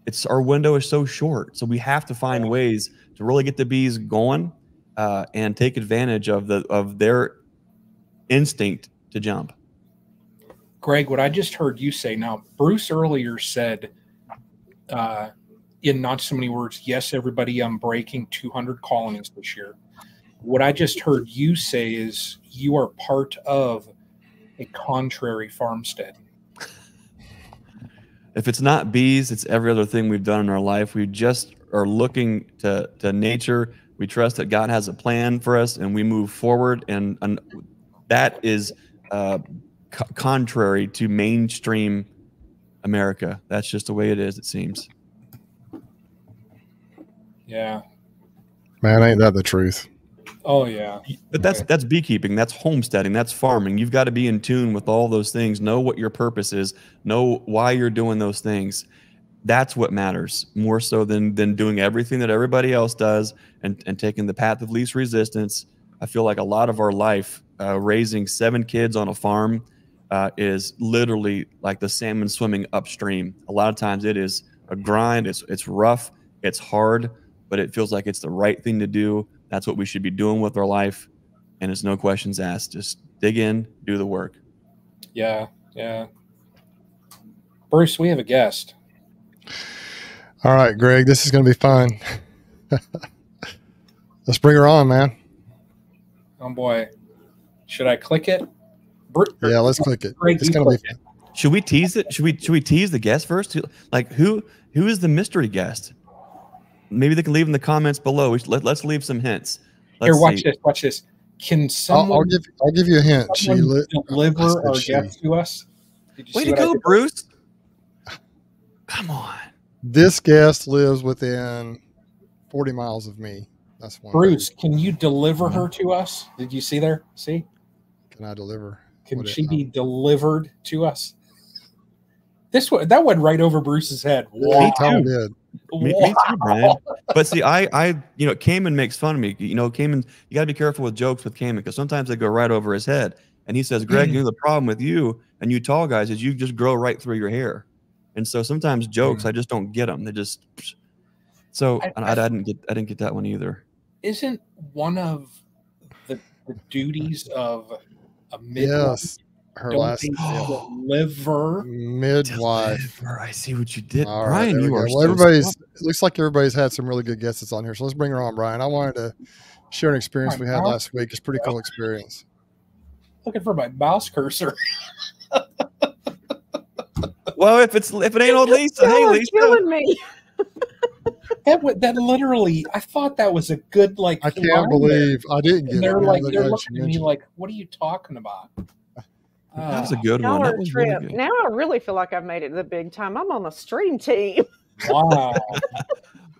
It's our window is so short. So we have to find ways to really get the bees going uh, and take advantage of the of their instinct to jump. Greg, what I just heard you say now, Bruce earlier said, uh, in not so many words, yes, everybody, I'm breaking 200 colonies this year. What I just heard you say is you are part of a contrary farmstead. If it's not bees, it's every other thing we've done in our life. We just are looking to, to nature. We trust that God has a plan for us and we move forward. And, and that is uh, co- contrary to mainstream America. That's just the way it is, it seems. Yeah. Man, ain't that the truth? Oh, yeah. But that's that's beekeeping, that's homesteading, that's farming. You've got to be in tune with all those things, know what your purpose is, know why you're doing those things. That's what matters more so than than doing everything that everybody else does and, and taking the path of least resistance. I feel like a lot of our life, uh, raising seven kids on a farm, uh, is literally like the salmon swimming upstream. A lot of times it is a grind. It's it's rough. It's hard, but it feels like it's the right thing to do. That's what we should be doing with our life, and it's no questions asked. Just dig in, do the work. Yeah, yeah. Bruce, we have a guest. All right, Greg, this is going to be fun. Let's bring her on, man. Oh boy, should I click it? Bru- Yeah, let's click it. Greg, It's going to be click it. Should we tease it? Should we should we tease the guest first? Like who who is the mystery guest? Maybe they can leave in the comments below. We should, let, let's leave some hints. Let's Here, watch see. this. Watch this. Can I'll, someone I'll give I'll give you a hint. She someone lit, deliver I said our she. guest to us? Way to go. Bruce. Come on. this guest lives within 40 miles of me. That's one. Bruce, can you deliver her mm-hmm. to us? Did you see there? See? Can I deliver? Can What it- she be delivered to us? This one that went right over Bruce's head. Me too. did. Me, me too, Brian. But see, I, I, you know, Cayman makes fun of me. You know, Cayman, you got to be careful with jokes with Cayman because sometimes they go right over his head. And he says, Greg, mm. you know, the problem with you and you tall guys is you just grow right through your hair. And so sometimes jokes, mm. I just don't get them. They just, so I- I, I, didn't get, I didn't get that one either. Isn't one of the, the duties of a midwife Yes. Her don't last they yeah. Oh. deliver? midwife. Deliver. I see what you did, All right, Brian. there we you go. are well. everybody's. It looks like everybody's had some really good guests on here. So let's bring her on, Brian. I wanted to share an experience My we had God. last week. It's a pretty cool experience. Looking for my mouse cursor. Well, if it's if it ain't old Lisa, hey Y'all are Lisa. killing me. That wa- that literally, I thought that was a good like. I can't there. believe I didn't get And they're now like, they're looking at me like, "What are you talking about?" That was a Ah, good one. That are a was really good. Now I really feel like I've made it to the big time. I'm on the stream team. wow.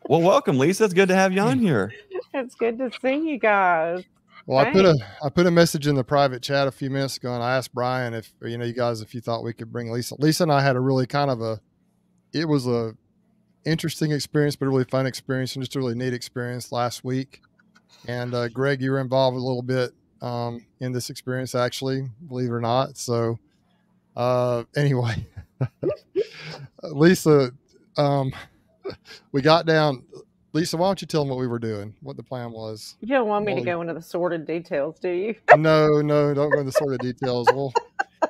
Well, welcome, Lisa. It's good to have you on here. It's good to see you guys. Well, I put a I put a message in the private chat a few minutes ago, and I asked Brian if you know you guys if you thought we could bring Lisa. Lisa and I had a really kind of a it was a interesting experience, but a really fun experience and just a really neat experience last week. And uh, Greg, you were involved a little bit um, in this experience, actually, believe it or not. So, uh, anyway, Lisa, um, we got down. Lisa, why don't you tell them what we were doing, what the plan was? You don't want me to go into the sordid details, do you? no, no, don't go into sort of details. Well,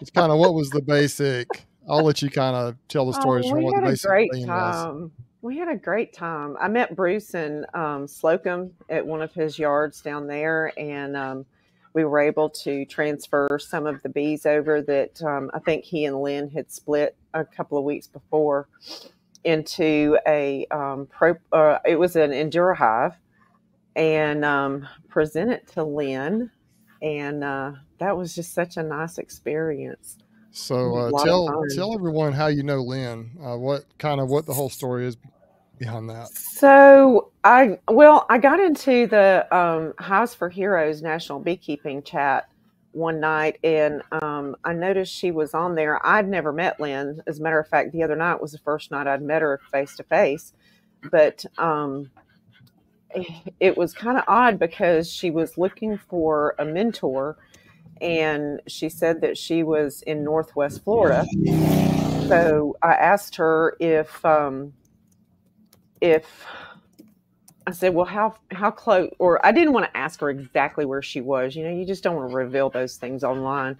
it's kind of what was the basic. I'll let you kind of tell the stories Oh, from what the had a basic great theme was. time. We had a great time. I met Bruce in um, Slocomb at one of his yards down there, and um, we were able to transfer some of the bees over that um, I think he and Lynn had split a couple of weeks before into a um, pro. Uh, it was an Endura hive, and um, present it to Lynn, and uh, that was just such a nice experience. So uh, tell tell everyone how you know Lynn. Uh, what kind of what the whole story is behind that. So I well, I got into the um, Hives for Heroes National Beekeeping chat one night, and um, I noticed she was on there. I'd never met Lynn. As a matter of fact, the other night was the first night I'd met her face to face. But um, it was kind of odd because she was looking for a mentor, and she said that she was in Northwest Florida. So I asked her if um, if I said, well, how how close? Or I didn't want to ask her exactly where she was. You know, you just don't want to reveal those things online.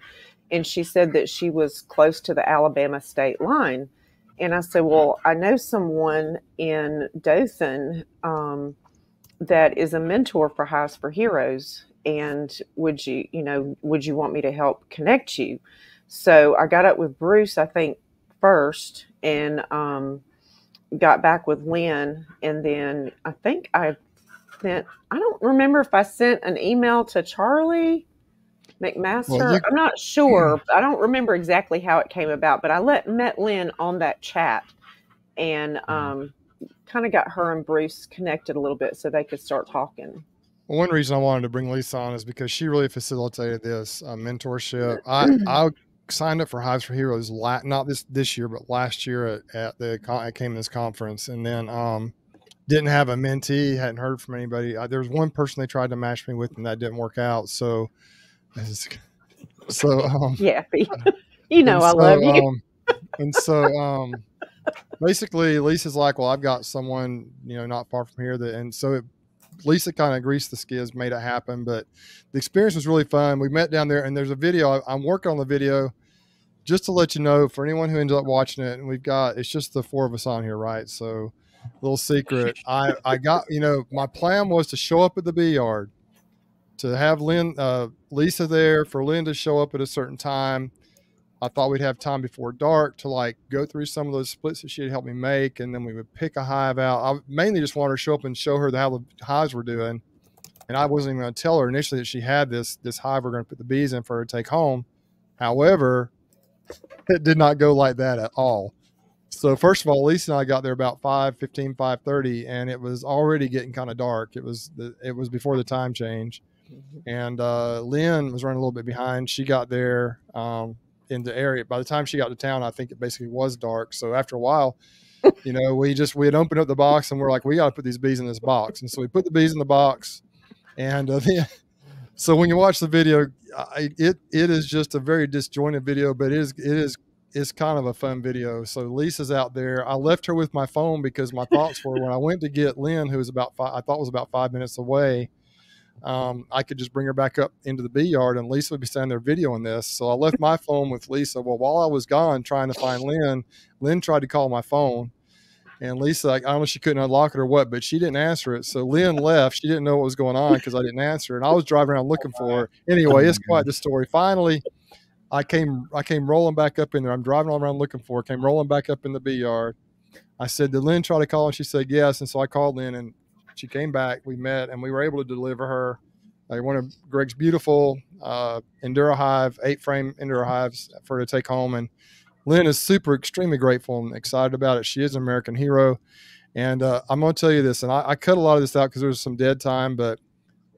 And she said that she was close to the Alabama state line. And I said, well, I know someone in Dothan um, that is a mentor for Hives for Heroes. And would you, you know, would you want me to help connect you? So I got up with Bruce, I think, first, and um, got back with Lynn, and then I think I sent. I don't remember if I sent an email to Charlie McMaster. Well, you- I'm not sure. I don't remember exactly how it came about, but I let met Lynn on that chat, and um, kind of got her and Bruce connected a little bit so they could start talking. Well, one reason I wanted to bring Lisa on is because she really facilitated this uh, mentorship. I I signed up for Hives for Heroes la- not this this year, but last year at, at the con- I came to this conference, and then um didn't have a mentee, hadn't heard from anybody. Uh, there was one person they tried to match me with, and that didn't work out. So, so um, Yeah, you know I so, love you. Um, and so, um, basically, Lisa's like, "Well, I've got someone, you know, not far from here." That, and so it, Lisa kind of greased the skids, made it happen. But the experience was really fun. We met down there, and there's a video. I'm working on the video just to let you know, for anyone who ended up watching it, and we've got it's just the four of us on here, right? So, little secret, I I got you know my plan was to show up at the bee yard, to have Lynn uh, Lisa there for Lynn to show up at a certain time. I thought we'd have time before dark to like go through some of those splits that she had helped me make, and then we would pick a hive out. I mainly just wanted to show up and show her how the hives were doing, and I wasn't even going to tell her initially that she had this this hive we're going to put the bees in for her to take home. However, it did not go like that at all. So first of all, Lisa and I got there about 5, 15, 5.30, and it was already getting kind of dark. It was the, it was before the time change. And uh, Lynn was running a little bit behind. She got there um, in the area. By the time she got to town, I think it basically was dark. So after a while, you know, we just we had opened up the box and we're like, we got to put these bees in this box. And so we put the bees in the box, and uh, then so when you watch the video, I, it it is just a very disjointed video, but it is it is it's kind of a fun video. So Lisa's out there. I left her with my phone because my thoughts were when I went to get Lynn, who was about five, I thought was about five minutes away. Um, I could just bring her back up into the bee yard, and Lisa would be standing there videoing this. So I left my phone with Lisa. Well, while I was gone trying to find Lynn, Lynn tried to call my phone, and Lisa, I don't know if she couldn't unlock it or what, but she didn't answer it. So Lynn left. She didn't know what was going on because I didn't answer, and I was driving around looking for her. Anyway, it's quite the story. Finally, I came I came rolling back up in there. I'm driving all around looking for her. Came rolling back up in the bee yard. I said, "Did Lynn try to call?" And she said, "Yes." And so I called Lynn, and she came back. We met, and we were able to deliver her uh, one of Greg's beautiful uh, Endura Hive, eight frame Endura Hives for her to take home. And Lynn is super, extremely grateful and excited about it. She is an American hero. And uh, I'm going to tell you this, and I, I cut a lot of this out because there was some dead time, but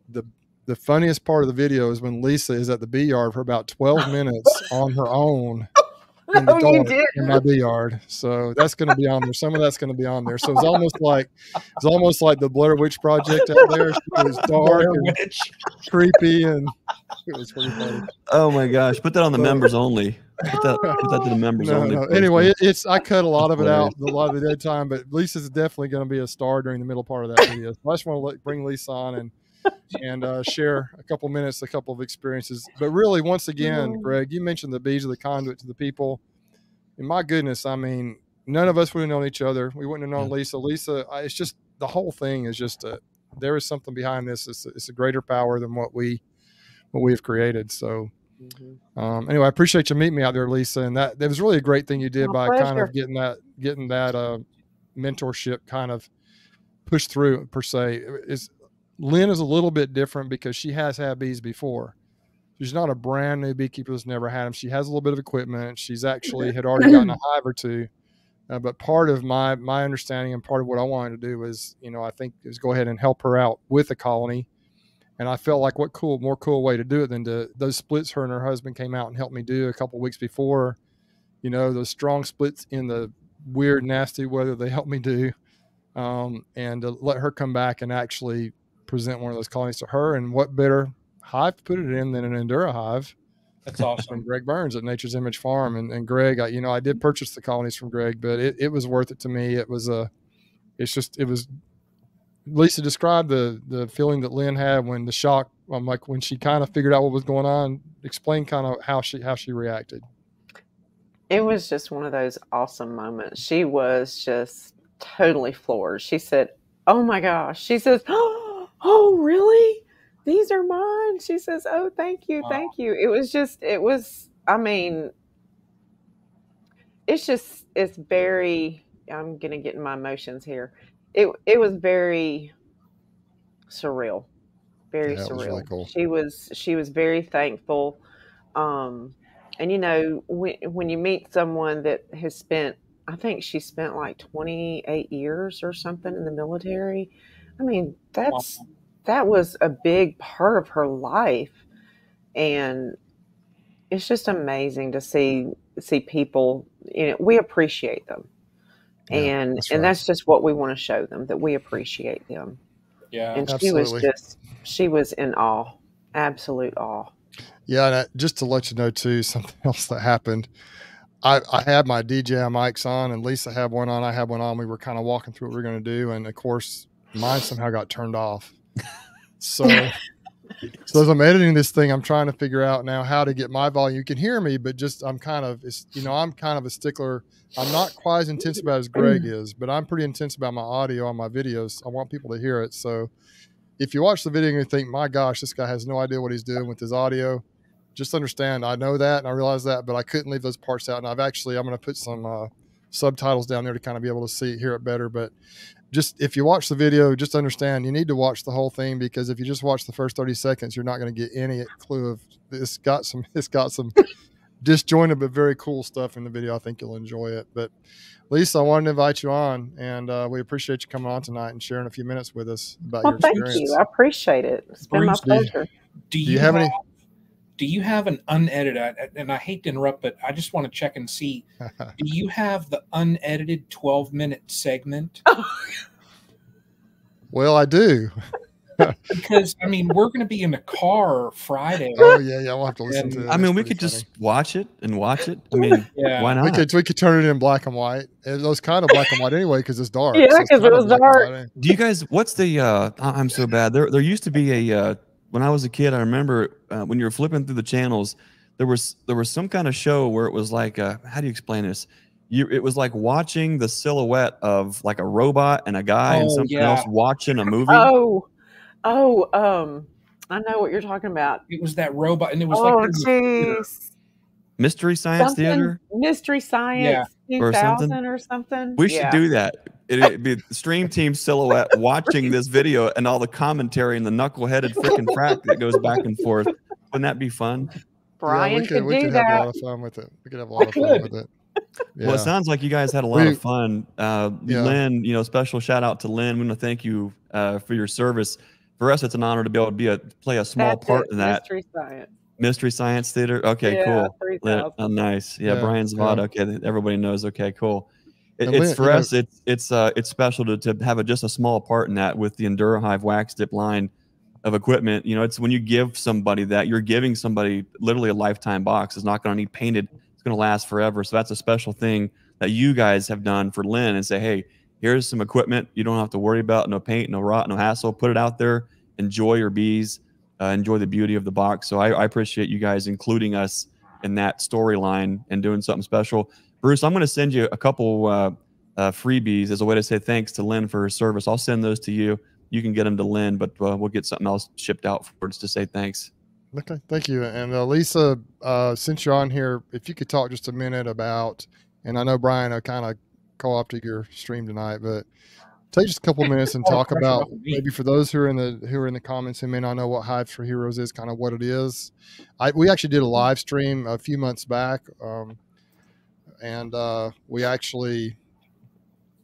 the the funniest part of the video is when Lisa is at the bee yard for about 12 minutes on her own in the Oh, you did. in my bee yard. So that's going to be on there. Some of that's going to be on there. So it's almost like it's almost like the Blair Witch Project out there. It was dark and creepy, and it was pretty funny. Oh my gosh! Put that on the So- members only. Put that, put that to the members No, only. no. Anyway, it, it's I cut a lot of it out, a lot of the dead time, but Lisa's definitely going to be a star during the middle part of that video. So I just want to let, bring Lisa on and and uh, share a couple minutes, a couple of experiences. But really, once again, Greg, you mentioned the bees are the conduit to the people. And my goodness, I mean, none of us would have known each other. We wouldn't have known Lisa. Lisa, I, it's just the whole thing is just a, there is something behind this. It's, a- it's a greater power than what we what we have created. So. Um, anyway, I appreciate you meeting me out there, Lisa, and that that was really a great thing you did My by kind of getting that getting that uh, mentorship kind of pushed through per se. Is Lynn is a little bit different because she has had bees before. She's not a brand new beekeeper that's never had them. She has a little bit of equipment. She's actually had already gotten a hive or two. Uh, but part of my my understanding and part of what I wanted to do was, you know, I think is go ahead and help her out with a colony. And I felt like what cool, more cool way to do it than to those splits her and her husband came out and helped me do a couple weeks before. You know, those strong splits in the weird, nasty weather they helped me do, um, and to let her come back and actually present one of those colonies to her. And what better hive to put it in than an Endura hive? That's from awesome. Greg Burns at Nature's Image Farm. And, and Greg, I, you know, I did purchase the colonies from Greg, but it, it was worth it to me. It was a, it's just, it was, Lisa described the, the feeling that Lynn had when the shock, I'm like when she kind of figured out what was going on, explain kind of how she, how she reacted. It was just one of those awesome moments. She was just totally floored. She said, Oh my gosh. She says, Oh, really? These are mine. She says, Oh, thank you. Thank you. It was just, it was, I mean, it's just, it's very, I'm going to get in my emotions here. It, it was very surreal. Very Yeah, it was surreal. really cool. She was, she was very thankful. Um, and you know, when when you meet someone that has spent, I think she spent like 28 years or something in the military. I mean, that's that was a big part of her life, and it's just amazing to see see people. You know, we appreciate them, Yeah, and that's and that's just what we want to show them that we appreciate them. Yeah. And she was Absolutely. just she was in awe, absolute awe. Yeah, and I, just to let you know too, something else that happened. I, I had my DJI mics on, and Lisa had one on. I had one on. We were kind of walking through what we are going to do, and of course, mine somehow got turned off. So So as I'm editing this thing, I'm trying to figure out now how to get my volume. You can hear me, but just I'm kind of, it's, you know, I'm kind of a stickler. I'm not quite as intense about as Greg is, but I'm pretty intense about my audio on my videos. I want people to hear it. So if you watch the video and you think, my gosh, this guy has no idea what he's doing with his audio, just understand I know that and I realize that, but I couldn't leave those parts out. And I've actually, I'm going to put some uh, subtitles down there to kind of be able to see, hear it better. But just if you watch the video, just understand you need to watch the whole thing because if you just watch the first 30 seconds, you're not going to get any clue of it's got some, it's got some disjointed but very cool stuff in the video. I think you'll enjoy it. But Lisa, I wanted to invite you on, and uh, we appreciate you coming on tonight and sharing a few minutes with us about Well, your thank experience. you. I appreciate it. It's been my Bruce, do you- pleasure. Do you have any- Do you have an unedited? And I hate to interrupt, but I just want to check and see. Do you have the unedited 12 minute segment? well, I do. Because I mean, we're going to be in the car Friday. Oh yeah, yeah. We'll have to listen And- to it. I mean, That's we could funny. just watch it and watch it. I mean, Yeah. why We not? could we could turn it in black and white. It was kind of black and white anyway because it's dark. Yeah, it's 'cause it was dark. Do you guys? What's the? uh I- I'm so bad. There, there used to be a. uh When I was a kid, I remember uh, when you were flipping through the channels, there was there was some kind of show where it was like, uh, how do you explain this? You, it was like watching the silhouette of like a robot and a guy and Oh, something yeah. else watching a movie. Oh, oh, um, I know what you're talking about. It was that robot, and it was Oh, like this- jeez. Mystery Science Something Theater. Mystery Science Or 2000 something. or something. We should do that. It, it'd be the stream team silhouette watching this video and all the commentary and the knuckle-headed freaking frack that goes back and forth. Wouldn't that be fun? Brian yeah, we could, could, we do could have a lot of fun with it. We could have a lot of fun with it. Well, it sounds like you guys had a lot We- of fun. Uh, Yeah. Lynn, you know, special shout out to Lynn. We want to thank you uh, for your service. For us, it's an honor to be able to be a play a small That's part it, in that Mystery Science. Mystery Science Theater. Okay, yeah, cool. Lynn, oh, nice. Yeah, Yeah, Brian yeah. Zavada. Okay, everybody knows. Okay, cool. It, it's for us. It's it's uh it's special to, to have a, just a small part in that with the EnduraHive wax dip line of equipment. You know, it's when you give somebody that you're giving somebody literally a lifetime box. It's not going to need painted. It's going to last forever. So that's a special thing that you guys have done for Lynn and say, hey, here's some equipment you don't have to worry about. No paint, no rot, no hassle. Put it out there. Enjoy your bees. Uh, enjoy the beauty of the box. So I, I appreciate you guys including us in that storyline and doing something special. Bruce, I'm going to send you a couple uh, uh, freebies as a way to say thanks to Lynn for her service. I'll send those to you. You can get them to Lynn, but uh, we'll get something else shipped out for us to say thanks. Okay, thank you. And uh, Lisa, uh, since you're on here, if you could talk just a minute about, and I know Brian, I kind of co-opted your stream tonight, but take just a couple minutes and talk about off of me. maybe for those who are in the who are in the comments who may not know what Hives for Heroes is, kind of what it is. I we actually did a live stream a few months back, um, and uh, we actually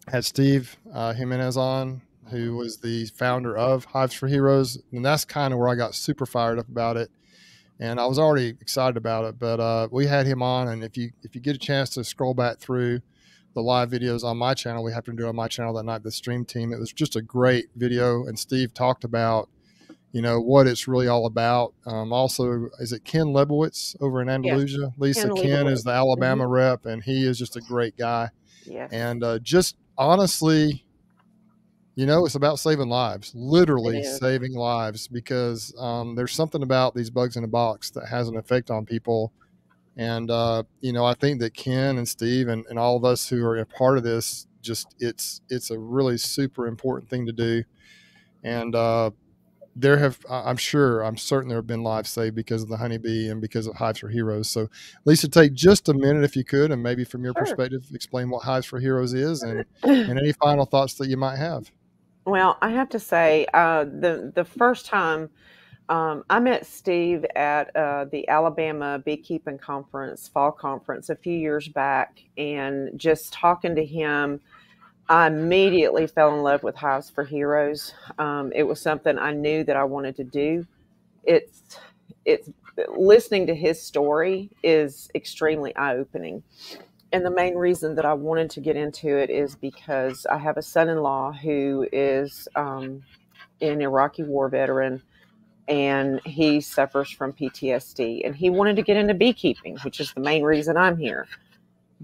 had Steve uh, Jimenez on, who was the founder of Hives for Heroes, and that's kind of where I got super fired up about it. And I was already excited about it, but uh, we had him on, and if you if you get a chance to scroll back through the live videos on my channel, we happened to do on my channel that night. The stream team, it was just a great video, and Steve talked about you know what it's really all about. Um, also, is it Ken Lebowitz over in Andalusia? Lisa Ken Ken is the Alabama rep, and he is just a great guy Yes. and uh, just honestly you know it's about saving lives literally saving lives because um, there's something about these bugs in a box that has an effect on people and uh, you know i think that ken and steve and, and all of us who are a part of this just it's it's a really super important thing to do and uh, there have i'm sure i'm certain there have been lives saved because of the honeybee and because of hives for heroes. So lisa take just a minute if you could and maybe from your Sure. perspective explain what hives for heroes is and and any final thoughts that you might have. Well, I have to say, uh, the the first time um, I met Steve at uh, the Alabama Beekeeping Conference, Fall Conference, a few years back, and just talking to him, I immediately fell in love with Hives for Heroes. Um, it was something I knew that I wanted to do. It's it's listening to his story is extremely eye opening and the main reason that I wanted to get into it is because I have a son-in-law who is um, an Iraqi war veteran, and he suffers from PTSD, and he wanted to get into beekeeping, which is the main reason I'm here.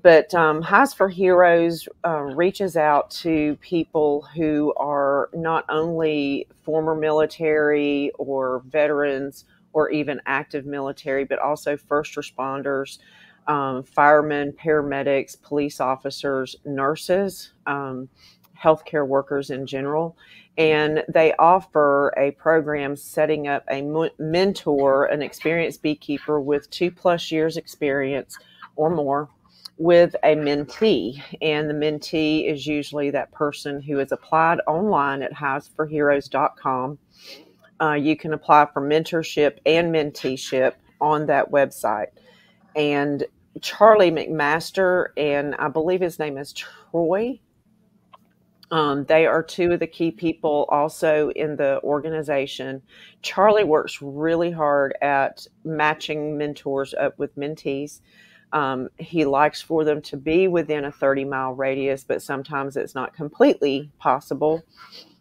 But um, Hives for Heroes uh, reaches out to people who are not only former military or veterans or even active military, but also first responders, um, firemen, paramedics, police officers, nurses, um, healthcare workers in general. And they offer a program setting up a mentor, an experienced beekeeper with two plus years experience or more with a mentee. And the mentee is usually that person who has applied online at hivesforheroes.com. Uh, you can apply for mentorship and menteeship on that website. And Charlie McMaster, and I believe his name is Troy. Um, they are two of the key people also in the organization. Charlie works really hard at matching mentors up with mentees. Um, he likes for them to be within a 30 mile radius, but sometimes it's not completely possible.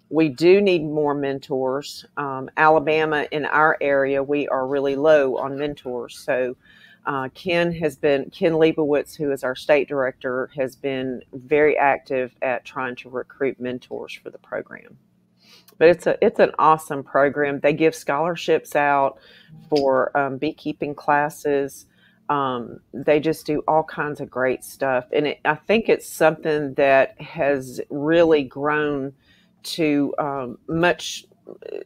We do need more mentors. Um, Alabama, in our area, we are really low on mentors. So uh, Ken has been, Ken Leibowitz, who is our state director, has been very active at trying to recruit mentors for the program. But it's a it's an awesome program. They give scholarships out for um, beekeeping classes. Um, they just do all kinds of great stuff, and it, I think it's something that has really grown to um, much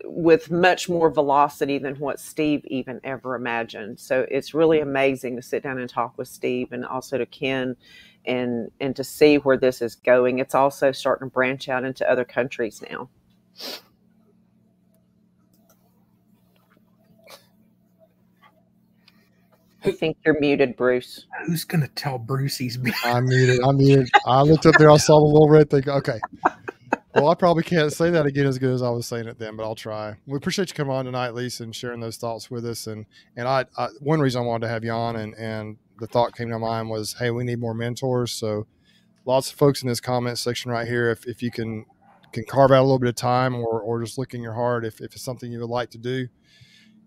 with much more velocity than what Steve even ever imagined. So it's really amazing to sit down and talk with Steve and also to Ken and and to see where this is going. It's also starting to branch out into other countries now. I think you're muted, Bruce. Who's gonna tell Bruce he's muted? I'm muted. I'm muted. I looked up there. I saw the little red thing. Okay well, I probably can't say that again as good as I was saying it then, but I'll try. We appreciate you coming on tonight, Lisa, and sharing those thoughts with us. And and I, I one reason I wanted to have you on, and and the thought came to mind was, hey, we need more mentors. So lots of folks in this comment section right here, if if you can can carve out a little bit of time, or or just look in your heart, if if it's something you would like to do,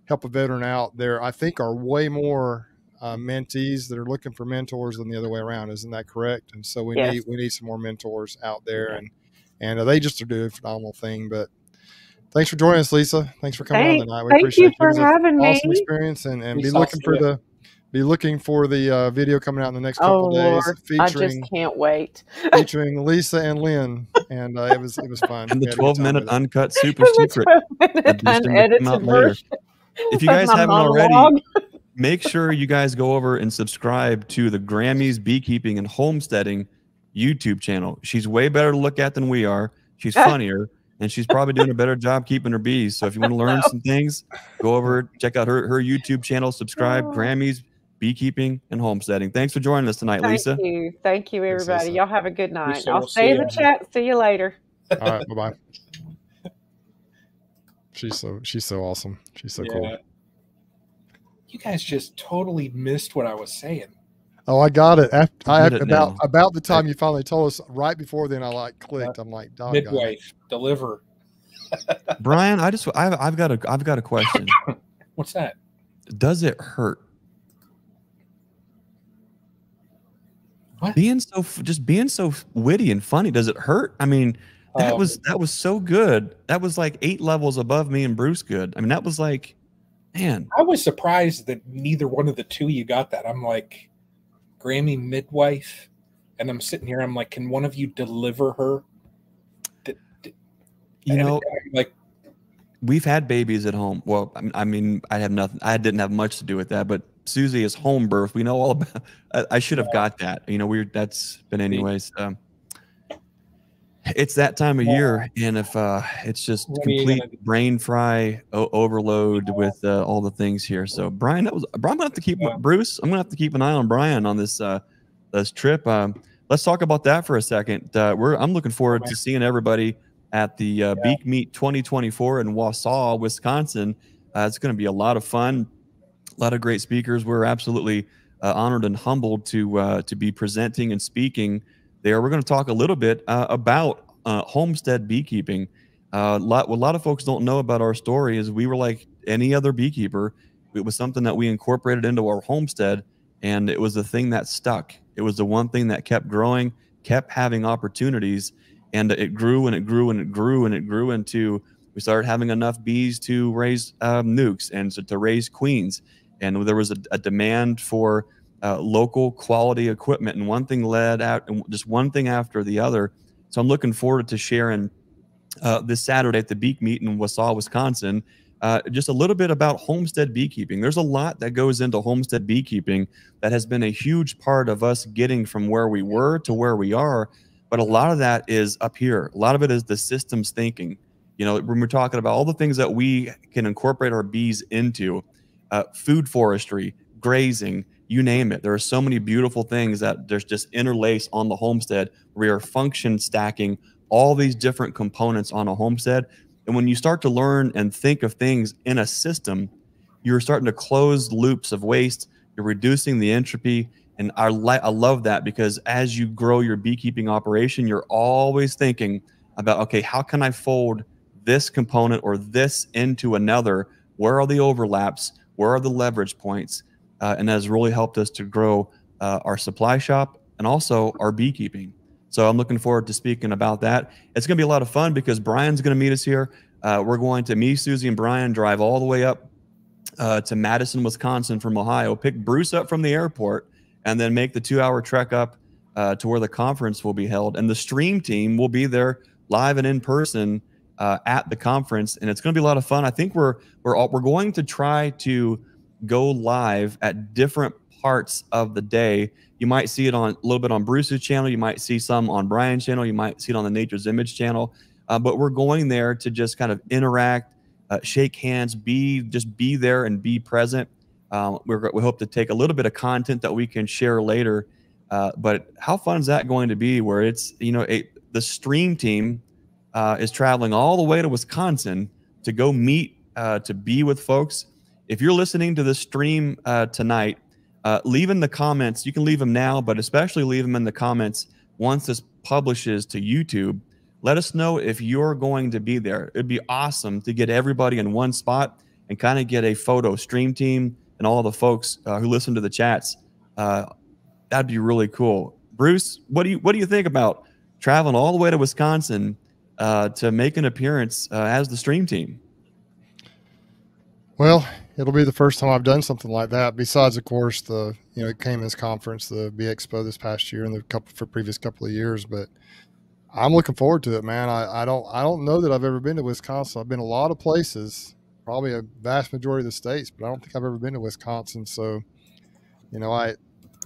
help a veteran out. There, I think, are way more uh, mentees that are looking for mentors than the other way around. Isn't that correct? And so we yes. need we need some more mentors out there, and and uh, they just are doing a phenomenal thing. But thanks for joining us, Lisa. Thanks for coming thank, on tonight. We thank appreciate you for having me. Awesome experience, and, and be looking for the be looking for the uh, video coming out in the next couple oh, days. Lord. Featuring, I just can't wait. featuring Lisa and Lynn, and uh, it was it was fun. And the twelve minute uncut super secret unedited version. If you guys haven't already, make sure you guys go over and subscribe to the Grammy's Beekeeping and Homesteading YouTube channel. She's way better to look at than we are. She's funnier, and she's probably doing a better job keeping her bees. So if you want to learn some things, go over check out her her YouTube channel. Subscribe. Oh. Grammy's beekeeping and homesteading. Thanks for joining us tonight, Thank Lisa. Thank you. Thank you, everybody. Thanks, Y'all have a good night. I'll stay in the chat. See you later. All right. Bye bye. She's so she's so awesome. She's so yeah. cool. You guys just totally missed what I was saying. Oh, I got it. After, I, it about now. about the time you finally told us. Right before then, I like clicked. I'm like, midwife deliver. Brian, I just I've, I've got a I've got a question. What's that? Does it hurt? What? Being so just being so witty and funny, does it hurt? I mean, that um, was that was so good. That was like eight levels above me and Bruce good. I mean, that was like, man. I was surprised that neither one of the two you got that. I'm like, Grammy midwife, and I'm sitting here. I'm like, can one of you deliver her? you know, like we've had babies at home. Well, I mean, I have nothing. I didn't have much to do with that, but Susie is home birth. We know all about. I, I should have got that. You know, we're that's been anyways, um, it's that time of year, and if uh, it's just complete brain fry o- overload with uh, all the things here. So Brian, that was brian I'm gonna have to keep yeah. Bruce. I'm gonna have to keep an eye on Brian on this uh, this trip. Um, let's talk about that for a second. Uh, we're I'm looking forward to seeing everybody at the uh, yeah. Beak Meet 2024 in Wausau, Wisconsin. Uh, it's going to be a lot of fun. A lot of great speakers. We're absolutely uh, honored and humbled to uh, to be presenting and speaking there. We're going to talk a little bit uh, about uh, homestead beekeeping. Uh, lot, what a lot of folks don't know about our story is we were like any other beekeeper. It was something that we incorporated into our homestead, and it was the thing that stuck. It was the one thing that kept growing, kept having opportunities, and it grew and it grew and it grew and it grew into we started having enough bees to raise um, nucs and so to raise queens, and there was a, a demand for uh, local quality equipment, and one thing led out, and just one thing after the other. So I'm looking forward to sharing uh, this Saturday at the Beak Meet in Wausau, Wisconsin. Uh, just a little bit about homestead beekeeping. There's a lot that goes into homestead beekeeping that has been a huge part of us getting from where we were to where we are. But a lot of that is up here. A lot of it is the systems thinking. You know, when we're talking about all the things that we can incorporate our bees into, uh, food forestry, grazing, you name it. There are so many beautiful things that there's just interlace on the homestead. We are function stacking all these different components on a homestead. And when you start to learn and think of things in a system, you're starting to close loops of waste. You're reducing the entropy. And I, I love that because as you grow your beekeeping operation, you're always thinking about, okay, how can I fold this component or this into another? Where are the overlaps? Where are the leverage points? Uh, and has really helped us to grow uh, our supply shop and also our beekeeping. So I'm looking forward to speaking about that. It's going to be a lot of fun because Brian's going to meet us here. Uh, we're going to me, Susie, and Brian drive all the way up uh, to Madison, Wisconsin from Ohio, pick Bruce up from the airport, and then make the two-hour trek up uh, to where the conference will be held. And the stream team will be there live and in person uh, at the conference, and it's going to be a lot of fun. I think we're we're all, we're going to try to go live at different parts of the day you might see it on a little bit on Bruce's channel. You might see some on Brian's channel. You might see it on the Nature's Image channel. Uh, but we're going there to just kind of interact, uh, shake hands, be just be there and be present. Um, we hope to take a little bit of content that we can share later. Uh, but how fun is that going to be? Where it's you know a, the stream team uh, is traveling all the way to Wisconsin to go meet uh, to be with folks. If you're listening to the stream uh, tonight uh, leave in the comments. You can leave them now, but especially leave them in the comments once this publishes to YouTube. Let us know if you're going to be there. It'd be awesome to get everybody in one spot and kind of get a photo stream team and all the folks uh, who listen to the chats. Uh, that'd be really cool. Bruce, what do you what do you think about traveling all the way to Wisconsin uh, to make an appearance uh, as the stream team? Well, it'll be the first time I've done something like that. Besides, of course, the you know Cayman's conference, the Bee Expo this past year, and the couple for previous couple of years. But I'm looking forward to it, man. I, I don't I don't know that I've ever been to Wisconsin. I've been a lot of places, probably a vast majority of the states, but I don't think I've ever been to Wisconsin. So, you know, I,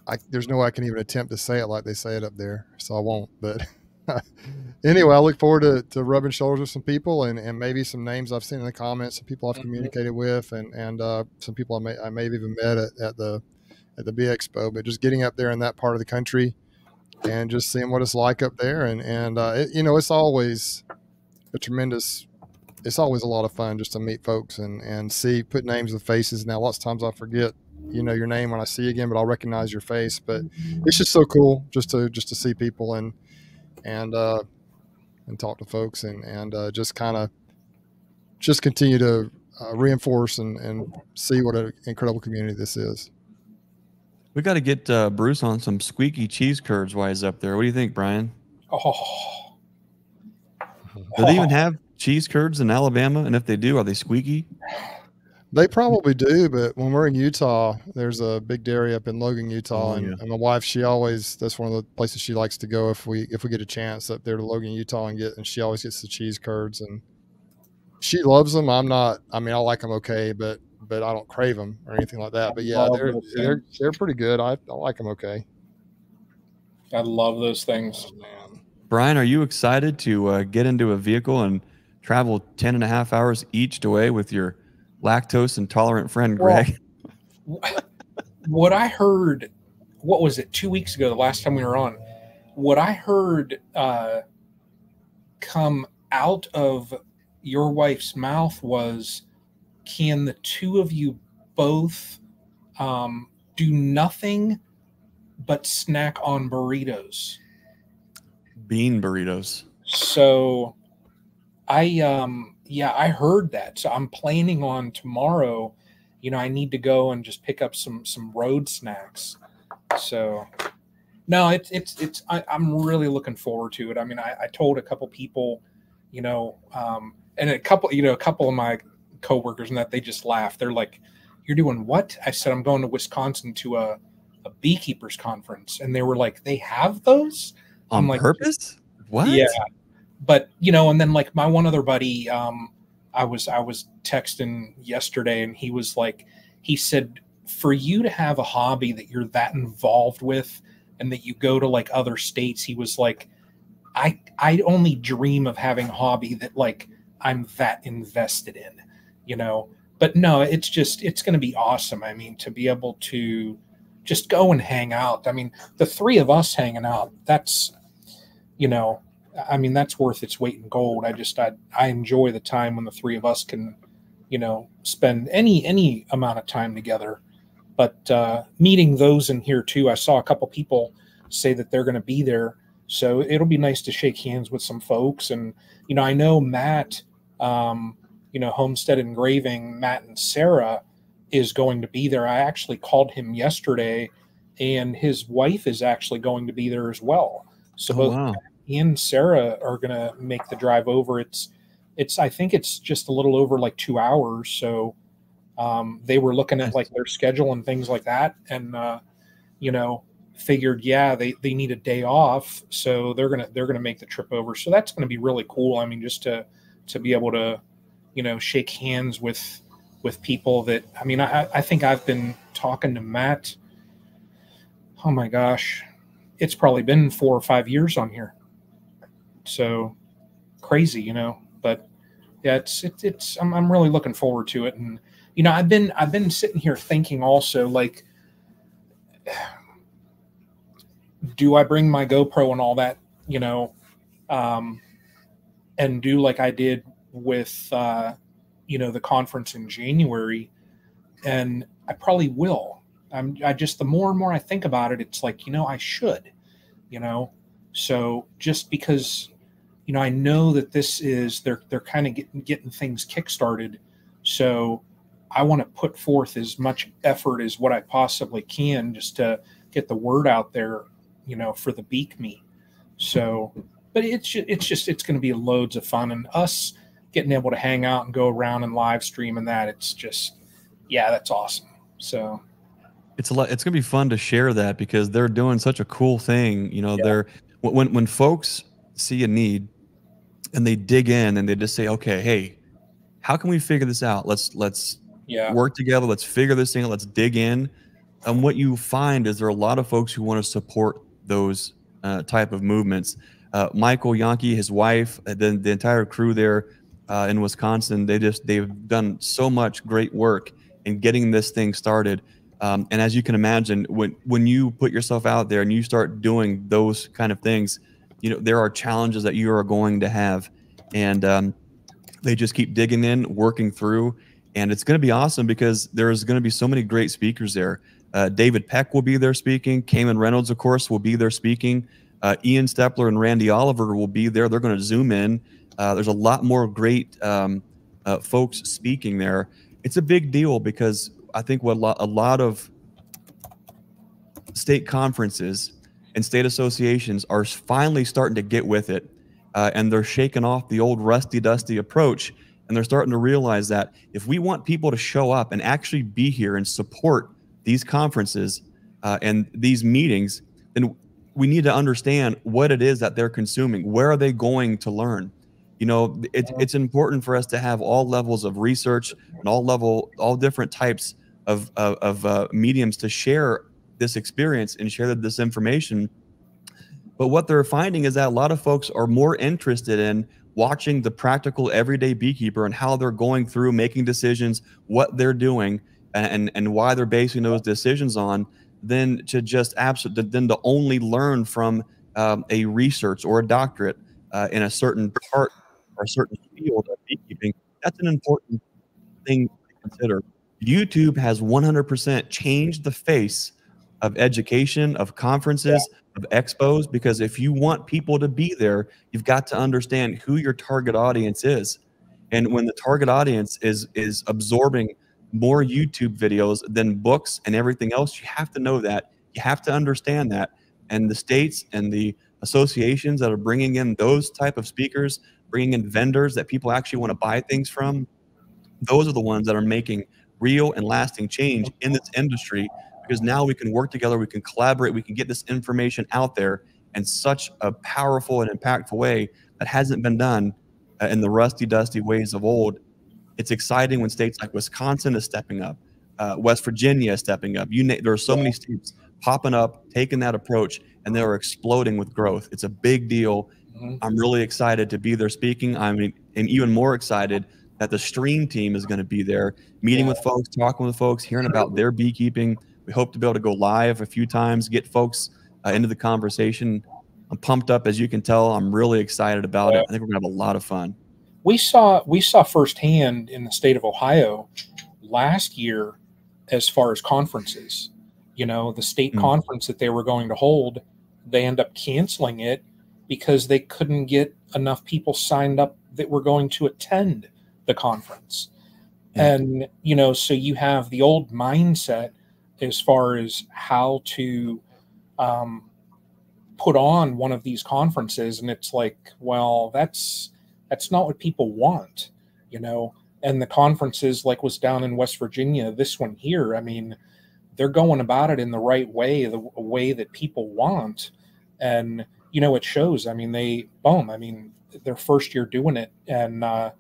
I there's no way I can even attempt to say it like they say it up there. So I won't. But anyway, I look forward to, to rubbing shoulders with some people and, and maybe some names I've seen in the comments, some people I've mm-hmm. communicated with, and and uh, some people I may I may have even met at, at the at the Bee Expo. But just getting up there in that part of the country and just seeing what it's like up there, and and uh, it, you know it's always a tremendous. It's always a lot of fun just to meet folks and and see put names with faces. Now lots of times I forget you know your name when I see you again, but I'll recognize your face. But it's just so cool just to just to see people and and uh, and talk to folks and and uh, just kind of just continue to uh, reinforce and, and see what an incredible community this is. We got to get uh, Bruce on some squeaky cheese curds while he's up there. What do you think, Brian? Oh. Do they even have cheese curds in Alabama? And if they do, are they squeaky? They probably do, but when we're in Utah, there's a big dairy up in Logan, Utah, oh, and, yeah. and, my wife, she always that's one of the places she likes to go if we if we get a chance up there to Logan, Utah, and get and she always gets the cheese curds and she loves them. I'm not. I mean, I like them okay, but but I don't crave them or anything like that. But yeah, they're they're they're pretty good. I, I like them okay. I love those things, man. Brian, are you excited to uh, get into a vehicle and travel 10 and a half hours each way with your lactose intolerant friend Greg. Well, what I heard, what was it, two weeks ago, the last time we were on, what I heard uh, come out of your wife's mouth was can the two of you both um, do nothing but snack on burritos? Bean burritos. So I um yeah, I heard that. So I'm planning on tomorrow. You know, I need to go and just pick up some some road snacks. So no, it's it's it's. I, am really looking forward to it. I mean, I, I told a couple people, you know, um, and a couple, you know, a couple of my coworkers, and that they just laughed. They're like, "You're doing what?" I said, "I'm going to Wisconsin to a a beekeepers conference," and they were like, "They have those on I'm like, purpose." What? Yeah, but you know, and then like my one other buddy, um, I was I was texting yesterday, and he was like, he said, for you to have a hobby that you're that involved with, and that you go to like other states, he was like, I I only dream of having a hobby that like I'm that invested in, you know. But no, it's just it's going to be awesome. I mean, to be able to just go and hang out. I mean, the three of us hanging out, that's you know, I mean, that's worth its weight in gold. I just I I enjoy the time when the three of us can, you know, spend any any amount of time together. But uh, meeting those in here too, I saw a couple people say that they're going to be there, so it'll be nice to shake hands with some folks. And you know, I know Matt, um, you know, Homestead Engraving, Matt and Sarah is going to be there. I actually called him yesterday, and his wife is actually going to be there as well. So Oh, both wow. And Sarah are going to make the drive over. It's, it's, I think it's just a little over like two hours. So, um, they were looking at like their schedule and things like that. And, uh, you know, figured, yeah, they, they need a day off. So they're going to, they're going to make the trip over. So that's going to be really cool. I mean, just to, to be able to, you know, shake hands with, with people that, I mean, I, I think I've been talking to Matt. Oh my gosh. It's probably been four or five years on here so crazy, you know. But yeah, it's it's it's I'm I'm really looking forward to it, and you know, I've been I've been sitting here thinking also like, do I bring my GoPro and all that, you know, um, and do like I did with uh, you know the conference in January, and I probably will. I'm I just the more and more I think about it, it's like you know I should, you know. So just because you know, I know that this is they're they're kind of getting getting things kickstarted. So I want to put forth as much effort as what I possibly can just to get the word out there, you know, for the beak me. So, but it's it's just it's going to be loads of fun and us getting able to hang out and go around and live stream and that it's just yeah, that's awesome. So it's a lot it's gonna be fun to share that because they're doing such a cool thing you know Yeah. they're when- when folks see a need and they dig in and they just say okay hey how can we figure this out? Let's let's yeah, work together. Let's figure this thing out. Let's dig in. And what you find is there are a lot of folks who want to support those uh, type of movements. Uh, michael yankee his wife and then the entire crew there uh, in wisconsin they just they've done so much great work in getting this thing started. Um, and as you can imagine when when you put yourself out there and you start doing those kind of things you know there are challenges that you are going to have and um, they just keep digging in working through and it's going to be awesome because there's going to be so many great speakers there. Uh, David Peck will be there speaking. Kamon Reynolds, of course, will be there speaking. Uh, Ian Steppler and Randy Oliver will be there. They're going to zoom in. Uh, there's a lot more great um, uh, folks speaking there. It's a big deal because I think what a lot, a lot of state conferences and state associations are finally starting to get with it, uh, and they're shaking off the old rusty dusty approach and they're starting to realize that if we want people to show up and actually be here and support these conferences uh, and these meetings, then we need to understand what it is that they're consuming. Where are they going to learn? You know, it, it's important for us to have all levels of research and all level, all different types of of, of uh, mediums to share this experience and share this information. But what they're finding is that a lot of folks are more interested in watching the practical everyday beekeeper and how they're going through making decisions, what they're doing, and and why they're basing those decisions on, than to just absolutely than to only learn from um, a research or a doctorate uh, in a certain part or a certain field of beekeeping. That's an important thing to consider. YouTube has 100% changed the face of education, of conferences, of expos, because if you want people to be there, you've got to understand who your target audience is. And when the target audience is is absorbing more YouTube videos than books and everything else, you have to know that. You have to understand that. and the states and the associations that are bringing in those type of speakers, bringing in vendors that people actually want to buy things from, those are the ones that are making real and lasting change in this industry because now we can work together, we can collaborate, we can get this information out there in such a powerful and impactful way that hasn't been done uh, in the rusty, dusty ways of old. It's exciting when states like Wisconsin is stepping up, uh, West Virginia is stepping up. You there are so many states popping up, taking that approach, and they're exploding with growth. It's a big deal. Mhm. I'm really excited to be there speaking. I'm and even more excited that the stream team is going to be there, meeting with folks, talking with folks, hearing about their beekeeping. Hope to be able to go live a few times, get folks uh, into the conversation. I'm pumped up, as you can tell. I'm really excited about it. I think we're gonna have a lot of fun. we saw we saw firsthand in the state of Ohio last year as far as conferences. You know, the state Mm. conference that they were going to hold, they end up canceling it because they couldn't get enough people signed up that were going to attend the conference. Yeah. And you know, so you have the old mindset as far as how to um, put on one of these conferences, and it's like, well, that's that's not what people want, you know. And the conferences, like was down in West Virginia, this one here, I mean, they're going about it in the right way, the way that people want, and you know, it shows. I mean, they boom. I mean, their first year doing it, and uh,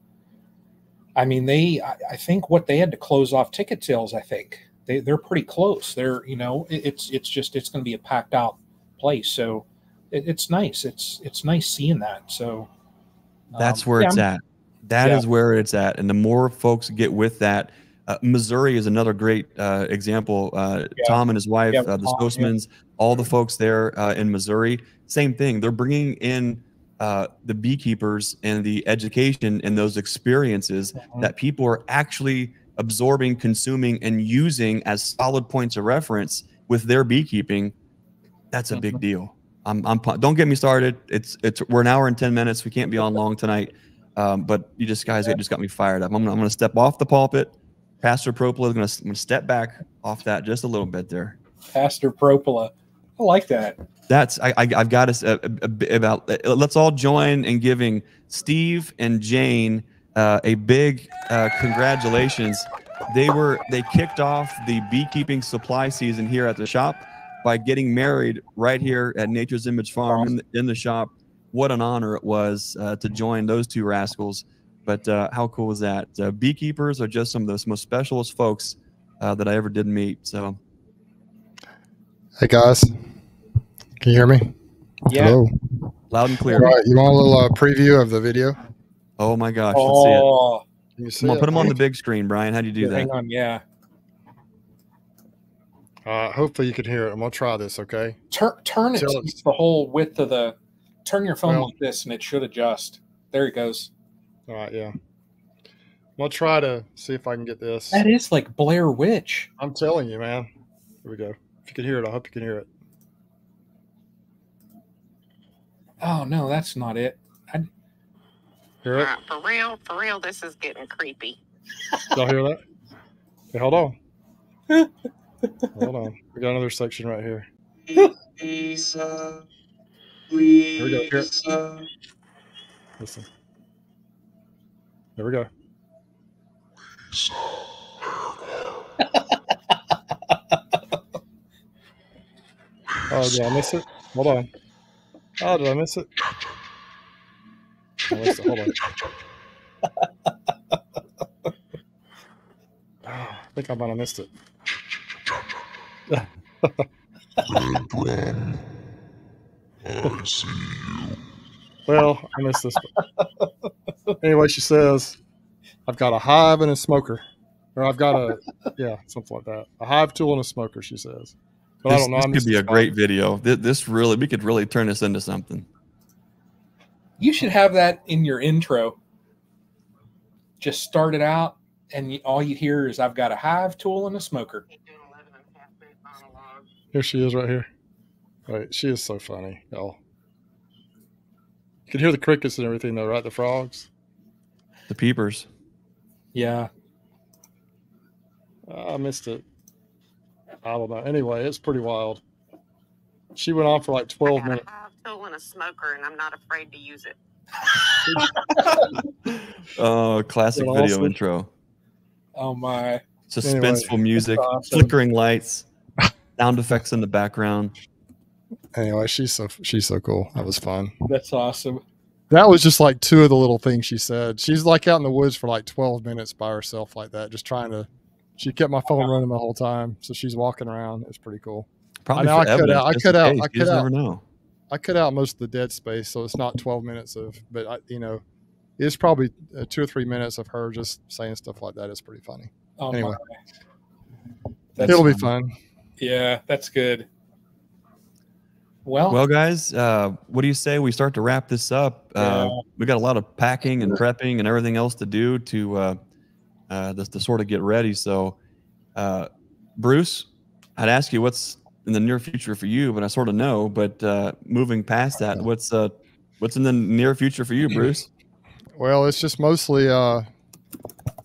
I mean, they. I, I think what they had to close off ticket sales. I think they they're pretty close. They're you know, it, it's it's just it's going to be a packed out place. So it, it's nice. It's it's nice seeing that. So That's um, where yeah, it's I'm- at. That is Yeah. where it's at. And the more folks get with that, uh, Missouri is another great uh, example. Uh, Yeah. Tom and his wife, uh, the Tom. Stossmans, all the folks there uh, in Missouri, same thing. They're bringing in uh, the beekeepers and the education and those experiences Mhm. that people are actually absorbing, consuming, and using as solid points of reference with their beekeeping. That's a big Mhm. deal. I'm, I'm don't get me started. It's it's we're an hour and ten minutes. We can't be on long tonight. Um, but you just guys just got me fired up. I'm gonna, I'm gonna step off the pulpit. Pastor Propola is gonna, I'm gonna step back off that just a little bit there. Pastor Propola. I like that. That's I, I I've got us a, a, a about. uh, Let's all join in giving Steve and Jane uh, a big uh, congratulations. They were they kicked off the beekeeping supply season here at the shop by getting married right here at Nature's Image Farm in the, in the shop. What an honor it was uh, to join those two rascals. But uh, how cool is that? Uh, beekeepers are just some of the most specialist folks uh, that I ever did meet. So Hey guys, can you hear me? Yeah. Hello. loud and clear. All right, you want a little uh, preview of the video? Oh my gosh, let's see it. Oh, Can you see Come on, it? put them on the big screen, Brian. How do you do that? hang on. Yeah. Uh, hopefully you can hear it. I'm gonna try this. Okay. Turn turn it Tell to us. the whole width of the. Turn your phone Well- like this, and it should adjust. There it goes. All right. Yeah. I'm gonna try to see if I can get this. That is like Blair Witch. I'm telling you, man. Here we go. If you can hear it, I hope you can hear it. Oh no, that's not it. Hear it? Uh, for real, for real, this is getting creepy. Y'all hear that? Hey, hold on. hold on. We got another section right here. Here we go. Here. Listen. There we go. oh, did I miss it? Hold on. Oh, did I miss it? I. Hold on. Oh, I think I might have missed it. Well, I missed this. one. anyway, she says, I've got a hive and a smoker. Or I've got a, yeah, something like that. A hive tool and a smoker, she says. But This, I don't know. this I could be a part. great video. This, this really, we could really turn this into something. You should have that in your intro. Just start it out, and all you hear is, "I've got a hive tool and a smoker." Here she is right here. Wait, she is so funny, y'all. You can hear the crickets and everything, though, right? The frogs. The peepers. Yeah, Ah, I missed it. I don't know. Anyway, it's pretty wild. she went on for like 12 minutes. A hive tool and a smoker, and I'm not afraid to use it. Oh, classic Well, video intro. Oh my! Suspenseful music, awesome. flickering lights, sound effects in the background. Anyway, she's so she's so cool. That was fun. That's awesome. That was just like two of the little things she said. She's like out in the woods for like 12 minutes by herself like that, just trying to. She kept my phone running the whole time, so she's walking around. It's pretty cool. Probably know for I cut evidence, out- I just cut out- case. I You cut out- never know. I cut out most of the dead space, so it's not 12 minutes of, but I, you know, it's probably uh, two or three minutes of her just saying stuff like that. It's pretty funny. Oh Anyway. That's It'll be fun. fun. Yeah, that's good. Well, Well, guys, uh, what do you say we start to wrap this up? Uh, Yeah. we got a lot of packing and prepping and everything else to do to uh, uh, just to sort of get ready. So, uh, Bruce, I'd ask you what's in the near future for you, but I sort of know. But uh, moving past that, what's uh, what's in the near future for you, Bruce? Well, it's just mostly uh,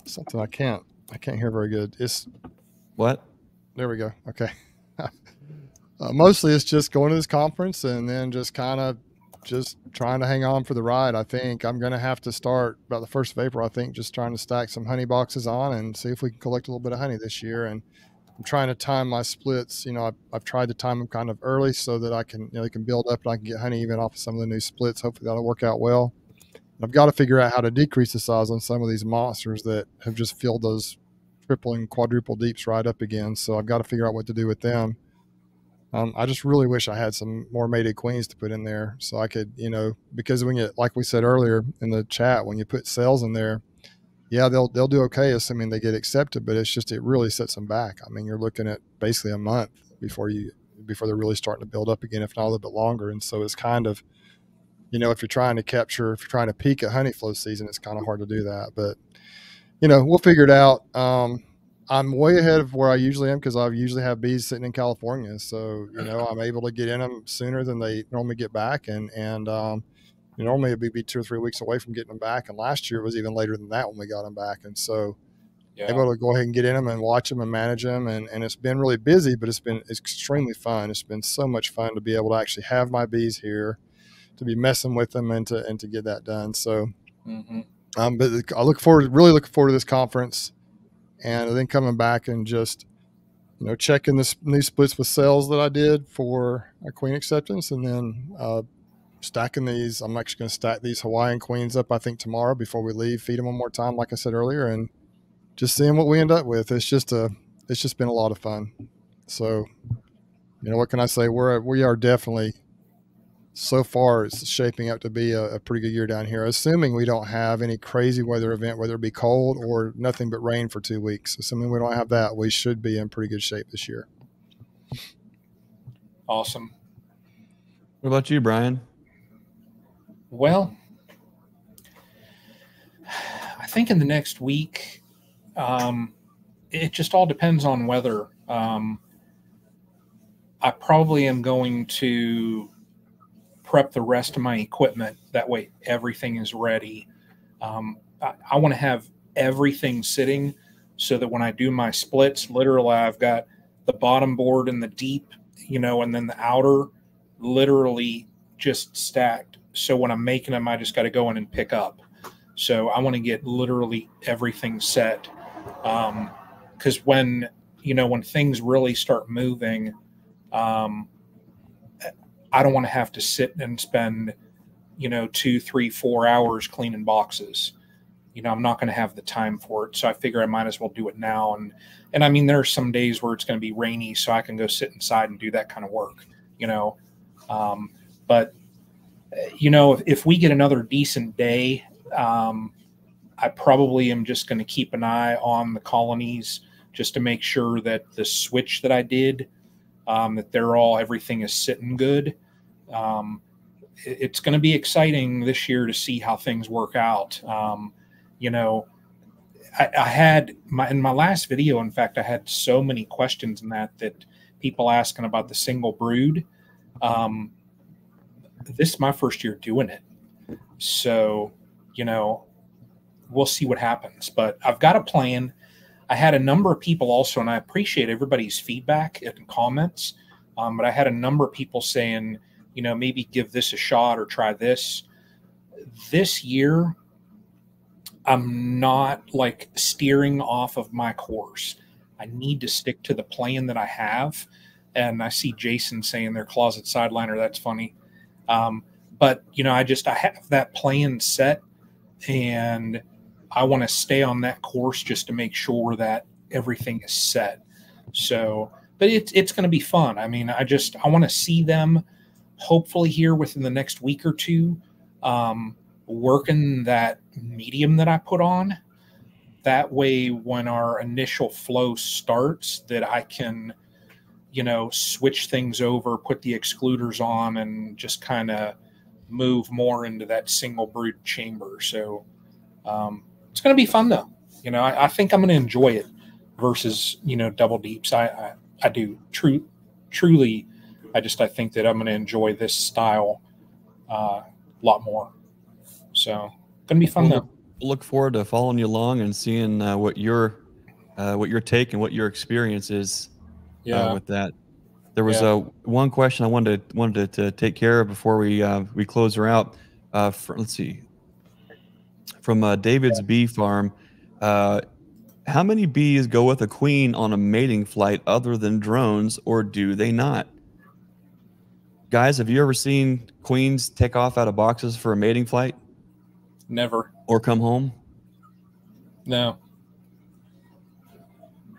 something I can't I can't hear very good. It's What? there we go. Okay. uh, mostly it's just going to this conference and then just kind of just trying to hang on for the ride. I think I'm going to have to start about the first of April. I think just trying to stack some honey boxes on and see if we can collect a little bit of honey this year. And I'm trying to time my splits. You know, I've, I've tried to time them kind of early so that I can, you know, they can build up and I can get honey even off of some of the new splits. Hopefully that'll work out well. I've got to figure out how to decrease the size on some of these monsters that have just filled those triple and quadruple deeps right up again. So I've got to figure out what to do with them. Um, I just really wish I had some more mated queens to put in there so I could, you know, because when you, like we said earlier in the chat, when you put cells in there, yeah, they'll they'll do okay, assuming they get accepted. But it's just it really sets them back. I mean, you're looking at basically a month before you before they're really starting to build up again, if not a little bit longer. And so it's kind of, you know, if you're trying to capture, if you're trying to peak at honey flow season, it's kind of hard to do that. But you know, we'll figure it out. Um, I'm way ahead of where I usually am because I usually have bees sitting in California, so you know I'm able to get in them sooner than they normally get back, and and um, you know, normally it'd be two or three weeks away from getting them back, and last year it was even later than that when we got them back, and so yeah. able to go ahead and get in them and watch them and manage them, and and it's been really busy, but it's been extremely fun. It's been so much fun to be able to actually have my bees here, to be messing with them, and to and to get that done. So Mhm. um, but I look forward, really looking forward to this conference, and then coming back and just, you know, checking this new splits with cells that I did for a queen acceptance, and then uh, stacking these. I'm actually going to stack these Hawaiian queens up. I think tomorrow before we leave, feed them one more time, like I said earlier, and just seeing what we end up with. It's just a, it's just been a lot of fun. So, you know, what can I say? We're we are definitely so far it's shaping up to be a, a, pretty good year down here, assuming we don't have any crazy weather event, whether it be cold or nothing but rain for two weeks. Assuming we don't have that, we should be in pretty good shape this year. Awesome. What about you, Brian? Well, I think in the next week, um, it just all depends on weather. Um, I probably am going to prep the rest of my equipment. That way, everything is ready. Um, I, I want to have everything sitting so that when I do my splits, literally, I've got the bottom board and the deep, you know, and then the outer literally just stacked. So when I'm making them, I just got to go in and pick up. So I want to get literally everything set. Because um, when, you know, when things really start moving, um, I don't want to have to sit and spend, you know, two, three, four hours cleaning boxes. You know, I'm not going to have the time for it. So I figure I might as well do it now. And, and I mean, there are some days where it's going to be rainy, so I can go sit inside and do that kind of work, you know. Um, but, you know, if, if, we get another decent day, um, I probably am just going to keep an eye on the colonies just to make sure that the switch that I did, um, that they're all, everything is sitting good. Um, it, it's going to be exciting this year to see how things work out. Um, you know, I, I, had my, in my last video, in fact, I had so many questions in that, that people asking about the single brood. Um, this is my first year doing it. So, you know, we'll see what happens. But I've got a plan. I had a number of people also, and I appreciate everybody's feedback and comments. Um, but I had a number of people saying, you know, maybe give this a shot or try this. This year, I'm not like steering off of my course. I need to stick to the plan that I have. And I see Jason saying their closet sideliner. That's funny. Um, but you know, I just I have that plan set, and I want to stay on that course just to make sure that everything is set. So, but it's it's going to be fun. I mean, I just I want to see them hopefully here within the next week or two, um, working that medium that I put on. That way, when our initial flow starts, that I can, you know, switch things over, put the excluders on, and just kind of move more into that single brood chamber. So um, it's going to be fun, though. You know, I, I think I'm going to enjoy it versus you know double deeps. I I, I do true truly. I just I think that I'm going to enjoy this style uh, a lot more. So going to be fun though. Look forward to following you along and seeing uh, what your uh, what your take and what your experience is Yeah. uh, with that. There was Yeah. uh, one question I wanted to, wanted to, to take care of before we uh, we close her out. Uh, for, let's see, from uh, David's bee farm. Uh, how many bees go with a queen on a mating flight other than drones, or do they not? Guys, have you ever seen queens take off out of boxes for a mating flight Never. or come home? No.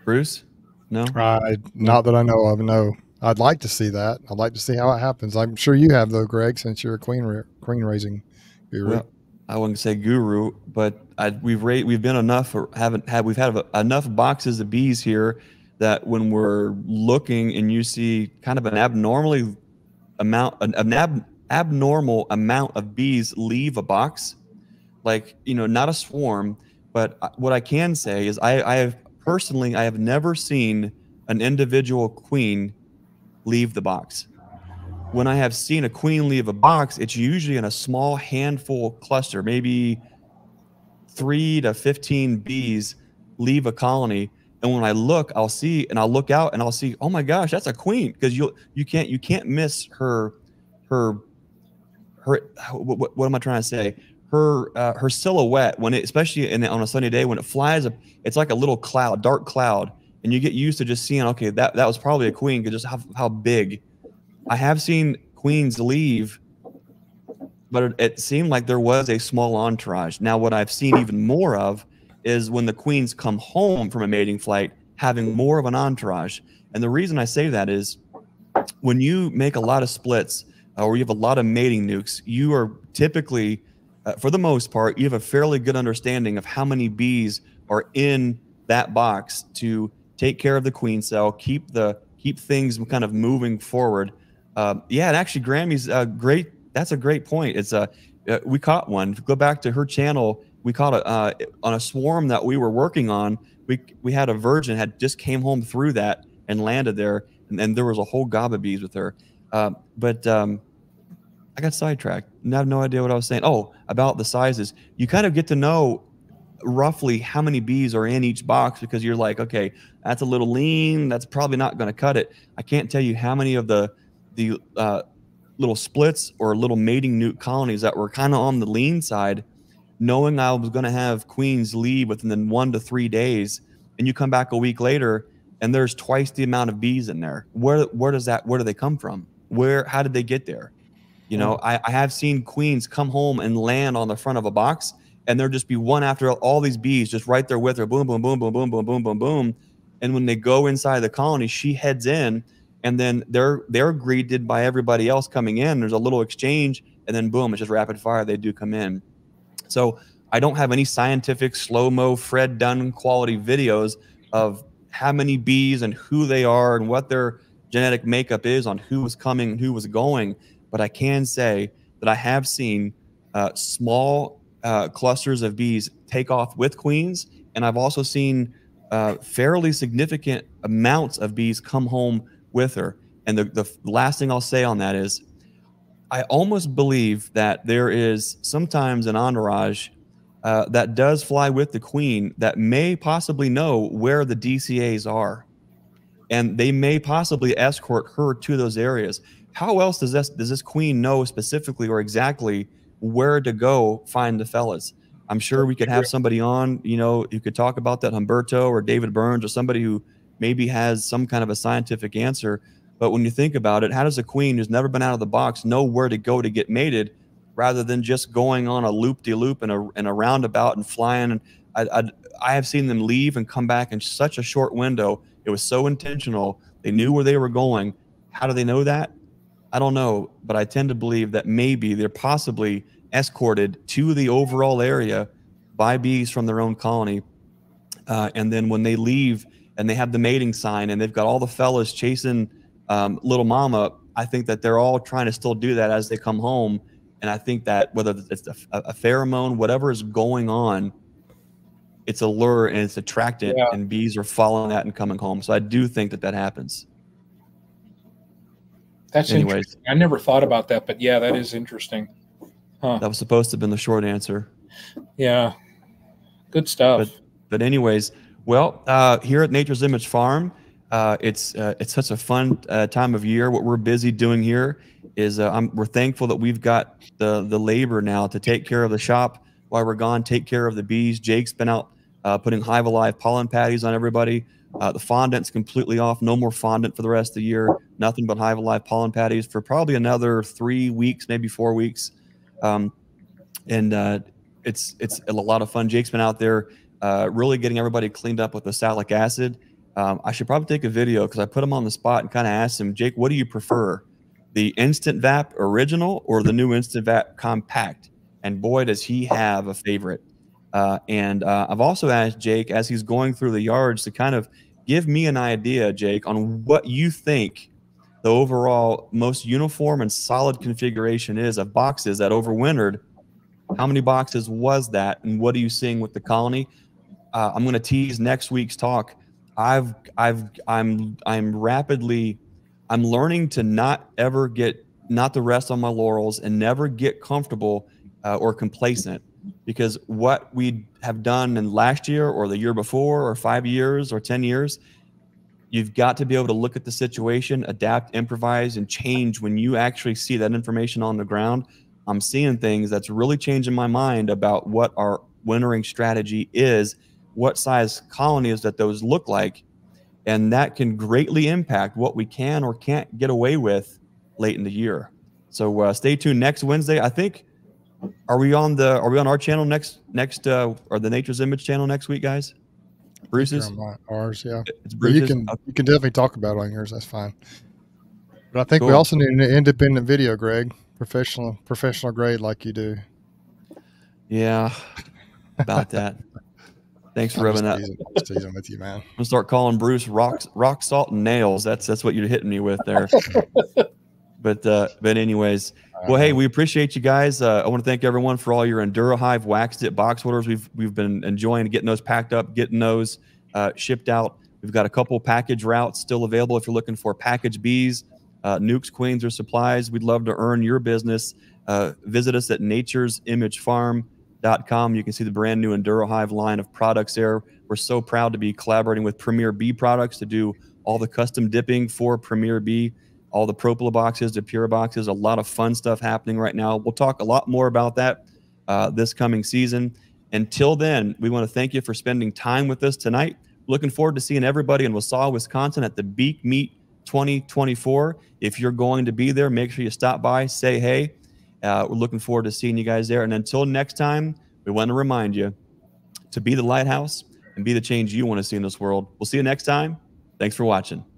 Bruce? No? I not that I know of. No, I'd like to see that. I'd like to see how it happens. I'm sure you have though, Greg, since you're a queen ra- queen raising guru. Well, I wouldn't say guru, but I, we've ra- we've been enough or haven't had we've had enough boxes of bees here that when we're looking and you see kind of an abnormally amount an, an ab, abnormal amount of bees leave a box, like you know not a swarm, but uh, what I can say is I I have personally I have never seen an individual queen leave the box when I have seen a queen leave a box, it's usually in a small handful cluster, maybe three to 15 bees leave a colony. And when I look, I'll see and I'll look out and I'll see, oh my gosh, that's a queen. Because you you can't you can't miss her her her what, what am I trying to say? Her uh, her silhouette when it especially in, on a sunny day when it flies up, it's like a little cloud, dark cloud. And you get used to just seeing, okay, that, that was probably a queen because just how, how big I have seen queens leave, but it, it seemed like there was a small entourage. Now, what I've seen even more of is when the queens come home from a mating flight, having more of an entourage. And the reason I say that is when you make a lot of splits uh, or you have a lot of mating nucs, you are typically, uh, for the most part, you have a fairly good understanding of how many bees are in that box to take care of the queen cell, keep the keep things kind of moving forward. Um, yeah, and actually, Grammy's uh, great. That's a great point. It's a uh, we caught one. Go back to her channel. We caught a uh, on a swarm that we were working on. We we had a virgin had just came home through that and landed there, and then there was a whole gob of bees with her. Uh, but um, I got sidetracked. I have no idea what I was saying. Oh, about the sizes. You kind of get to know roughly how many bees are in each box because you're like, okay, that's a little lean. That's probably not going to cut it. I can't tell you how many of the the uh, little splits or little mating nuc colonies that were kind of on the lean side, knowing I was going to have queens leave within one to three days, and you come back a week later and there's twice the amount of bees in there. Where where does that where do they come from? Where how did they get there? You know, mm. I, I have seen queens come home and land on the front of a box, and there just be one after all these bees just right there with her, boom, boom, boom, boom, boom, boom, boom, boom, boom. And when they go inside the colony, she heads in, and then they're they're greeted by everybody else coming in. There's a little exchange, and then boom, it's just rapid fire. They do come in. So I don't have any scientific slow mo Fred Dunn quality videos of how many bees and who they are and what their genetic makeup is on who was coming and who was going. But I can say that I have seen uh, small uh, clusters of bees take off with queens, and I've also seen uh, fairly significant amounts of bees come home with her. And the, the last thing I'll say on that is, I almost believe that there is sometimes an entourage uh, that does fly with the queen that may possibly know where the DCAs are. and they may possibly escort her to those areas. How else does this does this queen know specifically or exactly where to go find the fellas? I'm sure we could have somebody on, you know, who could talk about that, Humberto or David Burns or somebody who maybe has some kind of a scientific answer. But when you think about it, how does a queen who's never been out of the box know where to go to get mated rather than just going on a loop de loop and a, and a roundabout and flying? I, I, I have seen them leave and come back in such a short window. It was so intentional. They knew where they were going. How do they know that? I don't know, but I tend to believe that maybe they're possibly escorted to the overall area by bees from their own colony. Uh, and then when they leave and they have the mating sign and they've got all the fellas chasing um, little mama, I think that they're all trying to still do that as they come home. And I think that whether it's a, a pheromone, whatever is going on, it's a lure and it's attracted, yeah. and bees are following that and coming home. So I do think that that happens. That's Anyways. interesting. I never thought about that, but yeah, that is interesting. Huh. That was supposed to have been the short answer. Yeah. Good stuff. But, but anyways, well, uh, here at Nature's Image Farm, uh, it's uh, it's such a fun uh, time of year. What we're busy doing here is uh, we're thankful that we've got the the labor now to take care of the shop while we're gone, take care of the bees. Jake's been out uh, putting Hive Alive pollen patties on everybody. Uh, the fondant's completely off. No more fondant for the rest of the year. Nothing but Hive Alive pollen patties for probably another three weeks, maybe four weeks. Um, and it's it's a lot of fun. Jake's been out there really getting everybody cleaned up with the oxalic acid um, I should probably take a video because I put him on the spot and kind of asked him, Jake, what do you prefer, the Instant Vap original or the new Instant Vap compact? And boy, does he have a favorite. Uh, and uh, I've also asked Jake as he's going through the yards to kind of give me an idea, Jake, on what you think the overall most uniform and solid configuration is of boxes that overwintered. How many boxes was that, and what are you seeing with the colony? Uh, I'm going to tease next week's talk I've I've I'm I'm rapidly I'm learning to not ever get not to rest on my laurels and never get comfortable uh, or complacent because what we have done in last year or the year before or five years or 10 years you've got to be able to look at the situation adapt improvise and change when you actually see that information on the ground i'm seeing things that's really changing my mind about what our wintering strategy is what size colonies that those look like. And that can greatly impact what we can or can't get away with late in the year. So uh, stay tuned next Wednesday. I think are we on the are we on our channel next next uh or the Nature's Image channel next week, guys? Bruce's ours, yeah. It's Bruce's. You can you can definitely talk about it on yours. That's fine. But I think cool. we also need an independent video, Greg, professional professional grade like you do. Yeah, about that. Thanks for rubbing that. Teasing with you, man. I'm gonna start calling Bruce rock rock salt and nails. That's that's what you're hitting me with there. but uh, but anyways, well, hey, we appreciate you guys. Uh, I want to thank everyone for all your EnduraHive waxed it box orders. We've we've been enjoying getting those packed up, getting those uh, shipped out. We've got a couple package routes still available if you're looking for package bees, uh, nucs, queens, or supplies. We'd love to earn your business. Uh, visit us at Nature's Image Farm. You can see the brand new EnduraHive line of products there. We're so proud to be collaborating with Premier Bee Products to do all the custom dipping for Premier Bee, all the Propola boxes, the Pure boxes, a lot of fun stuff happening right now. We'll talk a lot more about that uh, this coming season. Until then, we want to thank you for spending time with us tonight. Looking forward to seeing everybody in Wausau, Wisconsin at the Beek Meet 2024. If you're going to be there, make sure you stop by, say hey. Uh, we're looking forward to seeing you guys there. And until next time, we want to remind you to be the lighthouse and be the change you want to see in this world. We'll see you next time. Thanks for watching.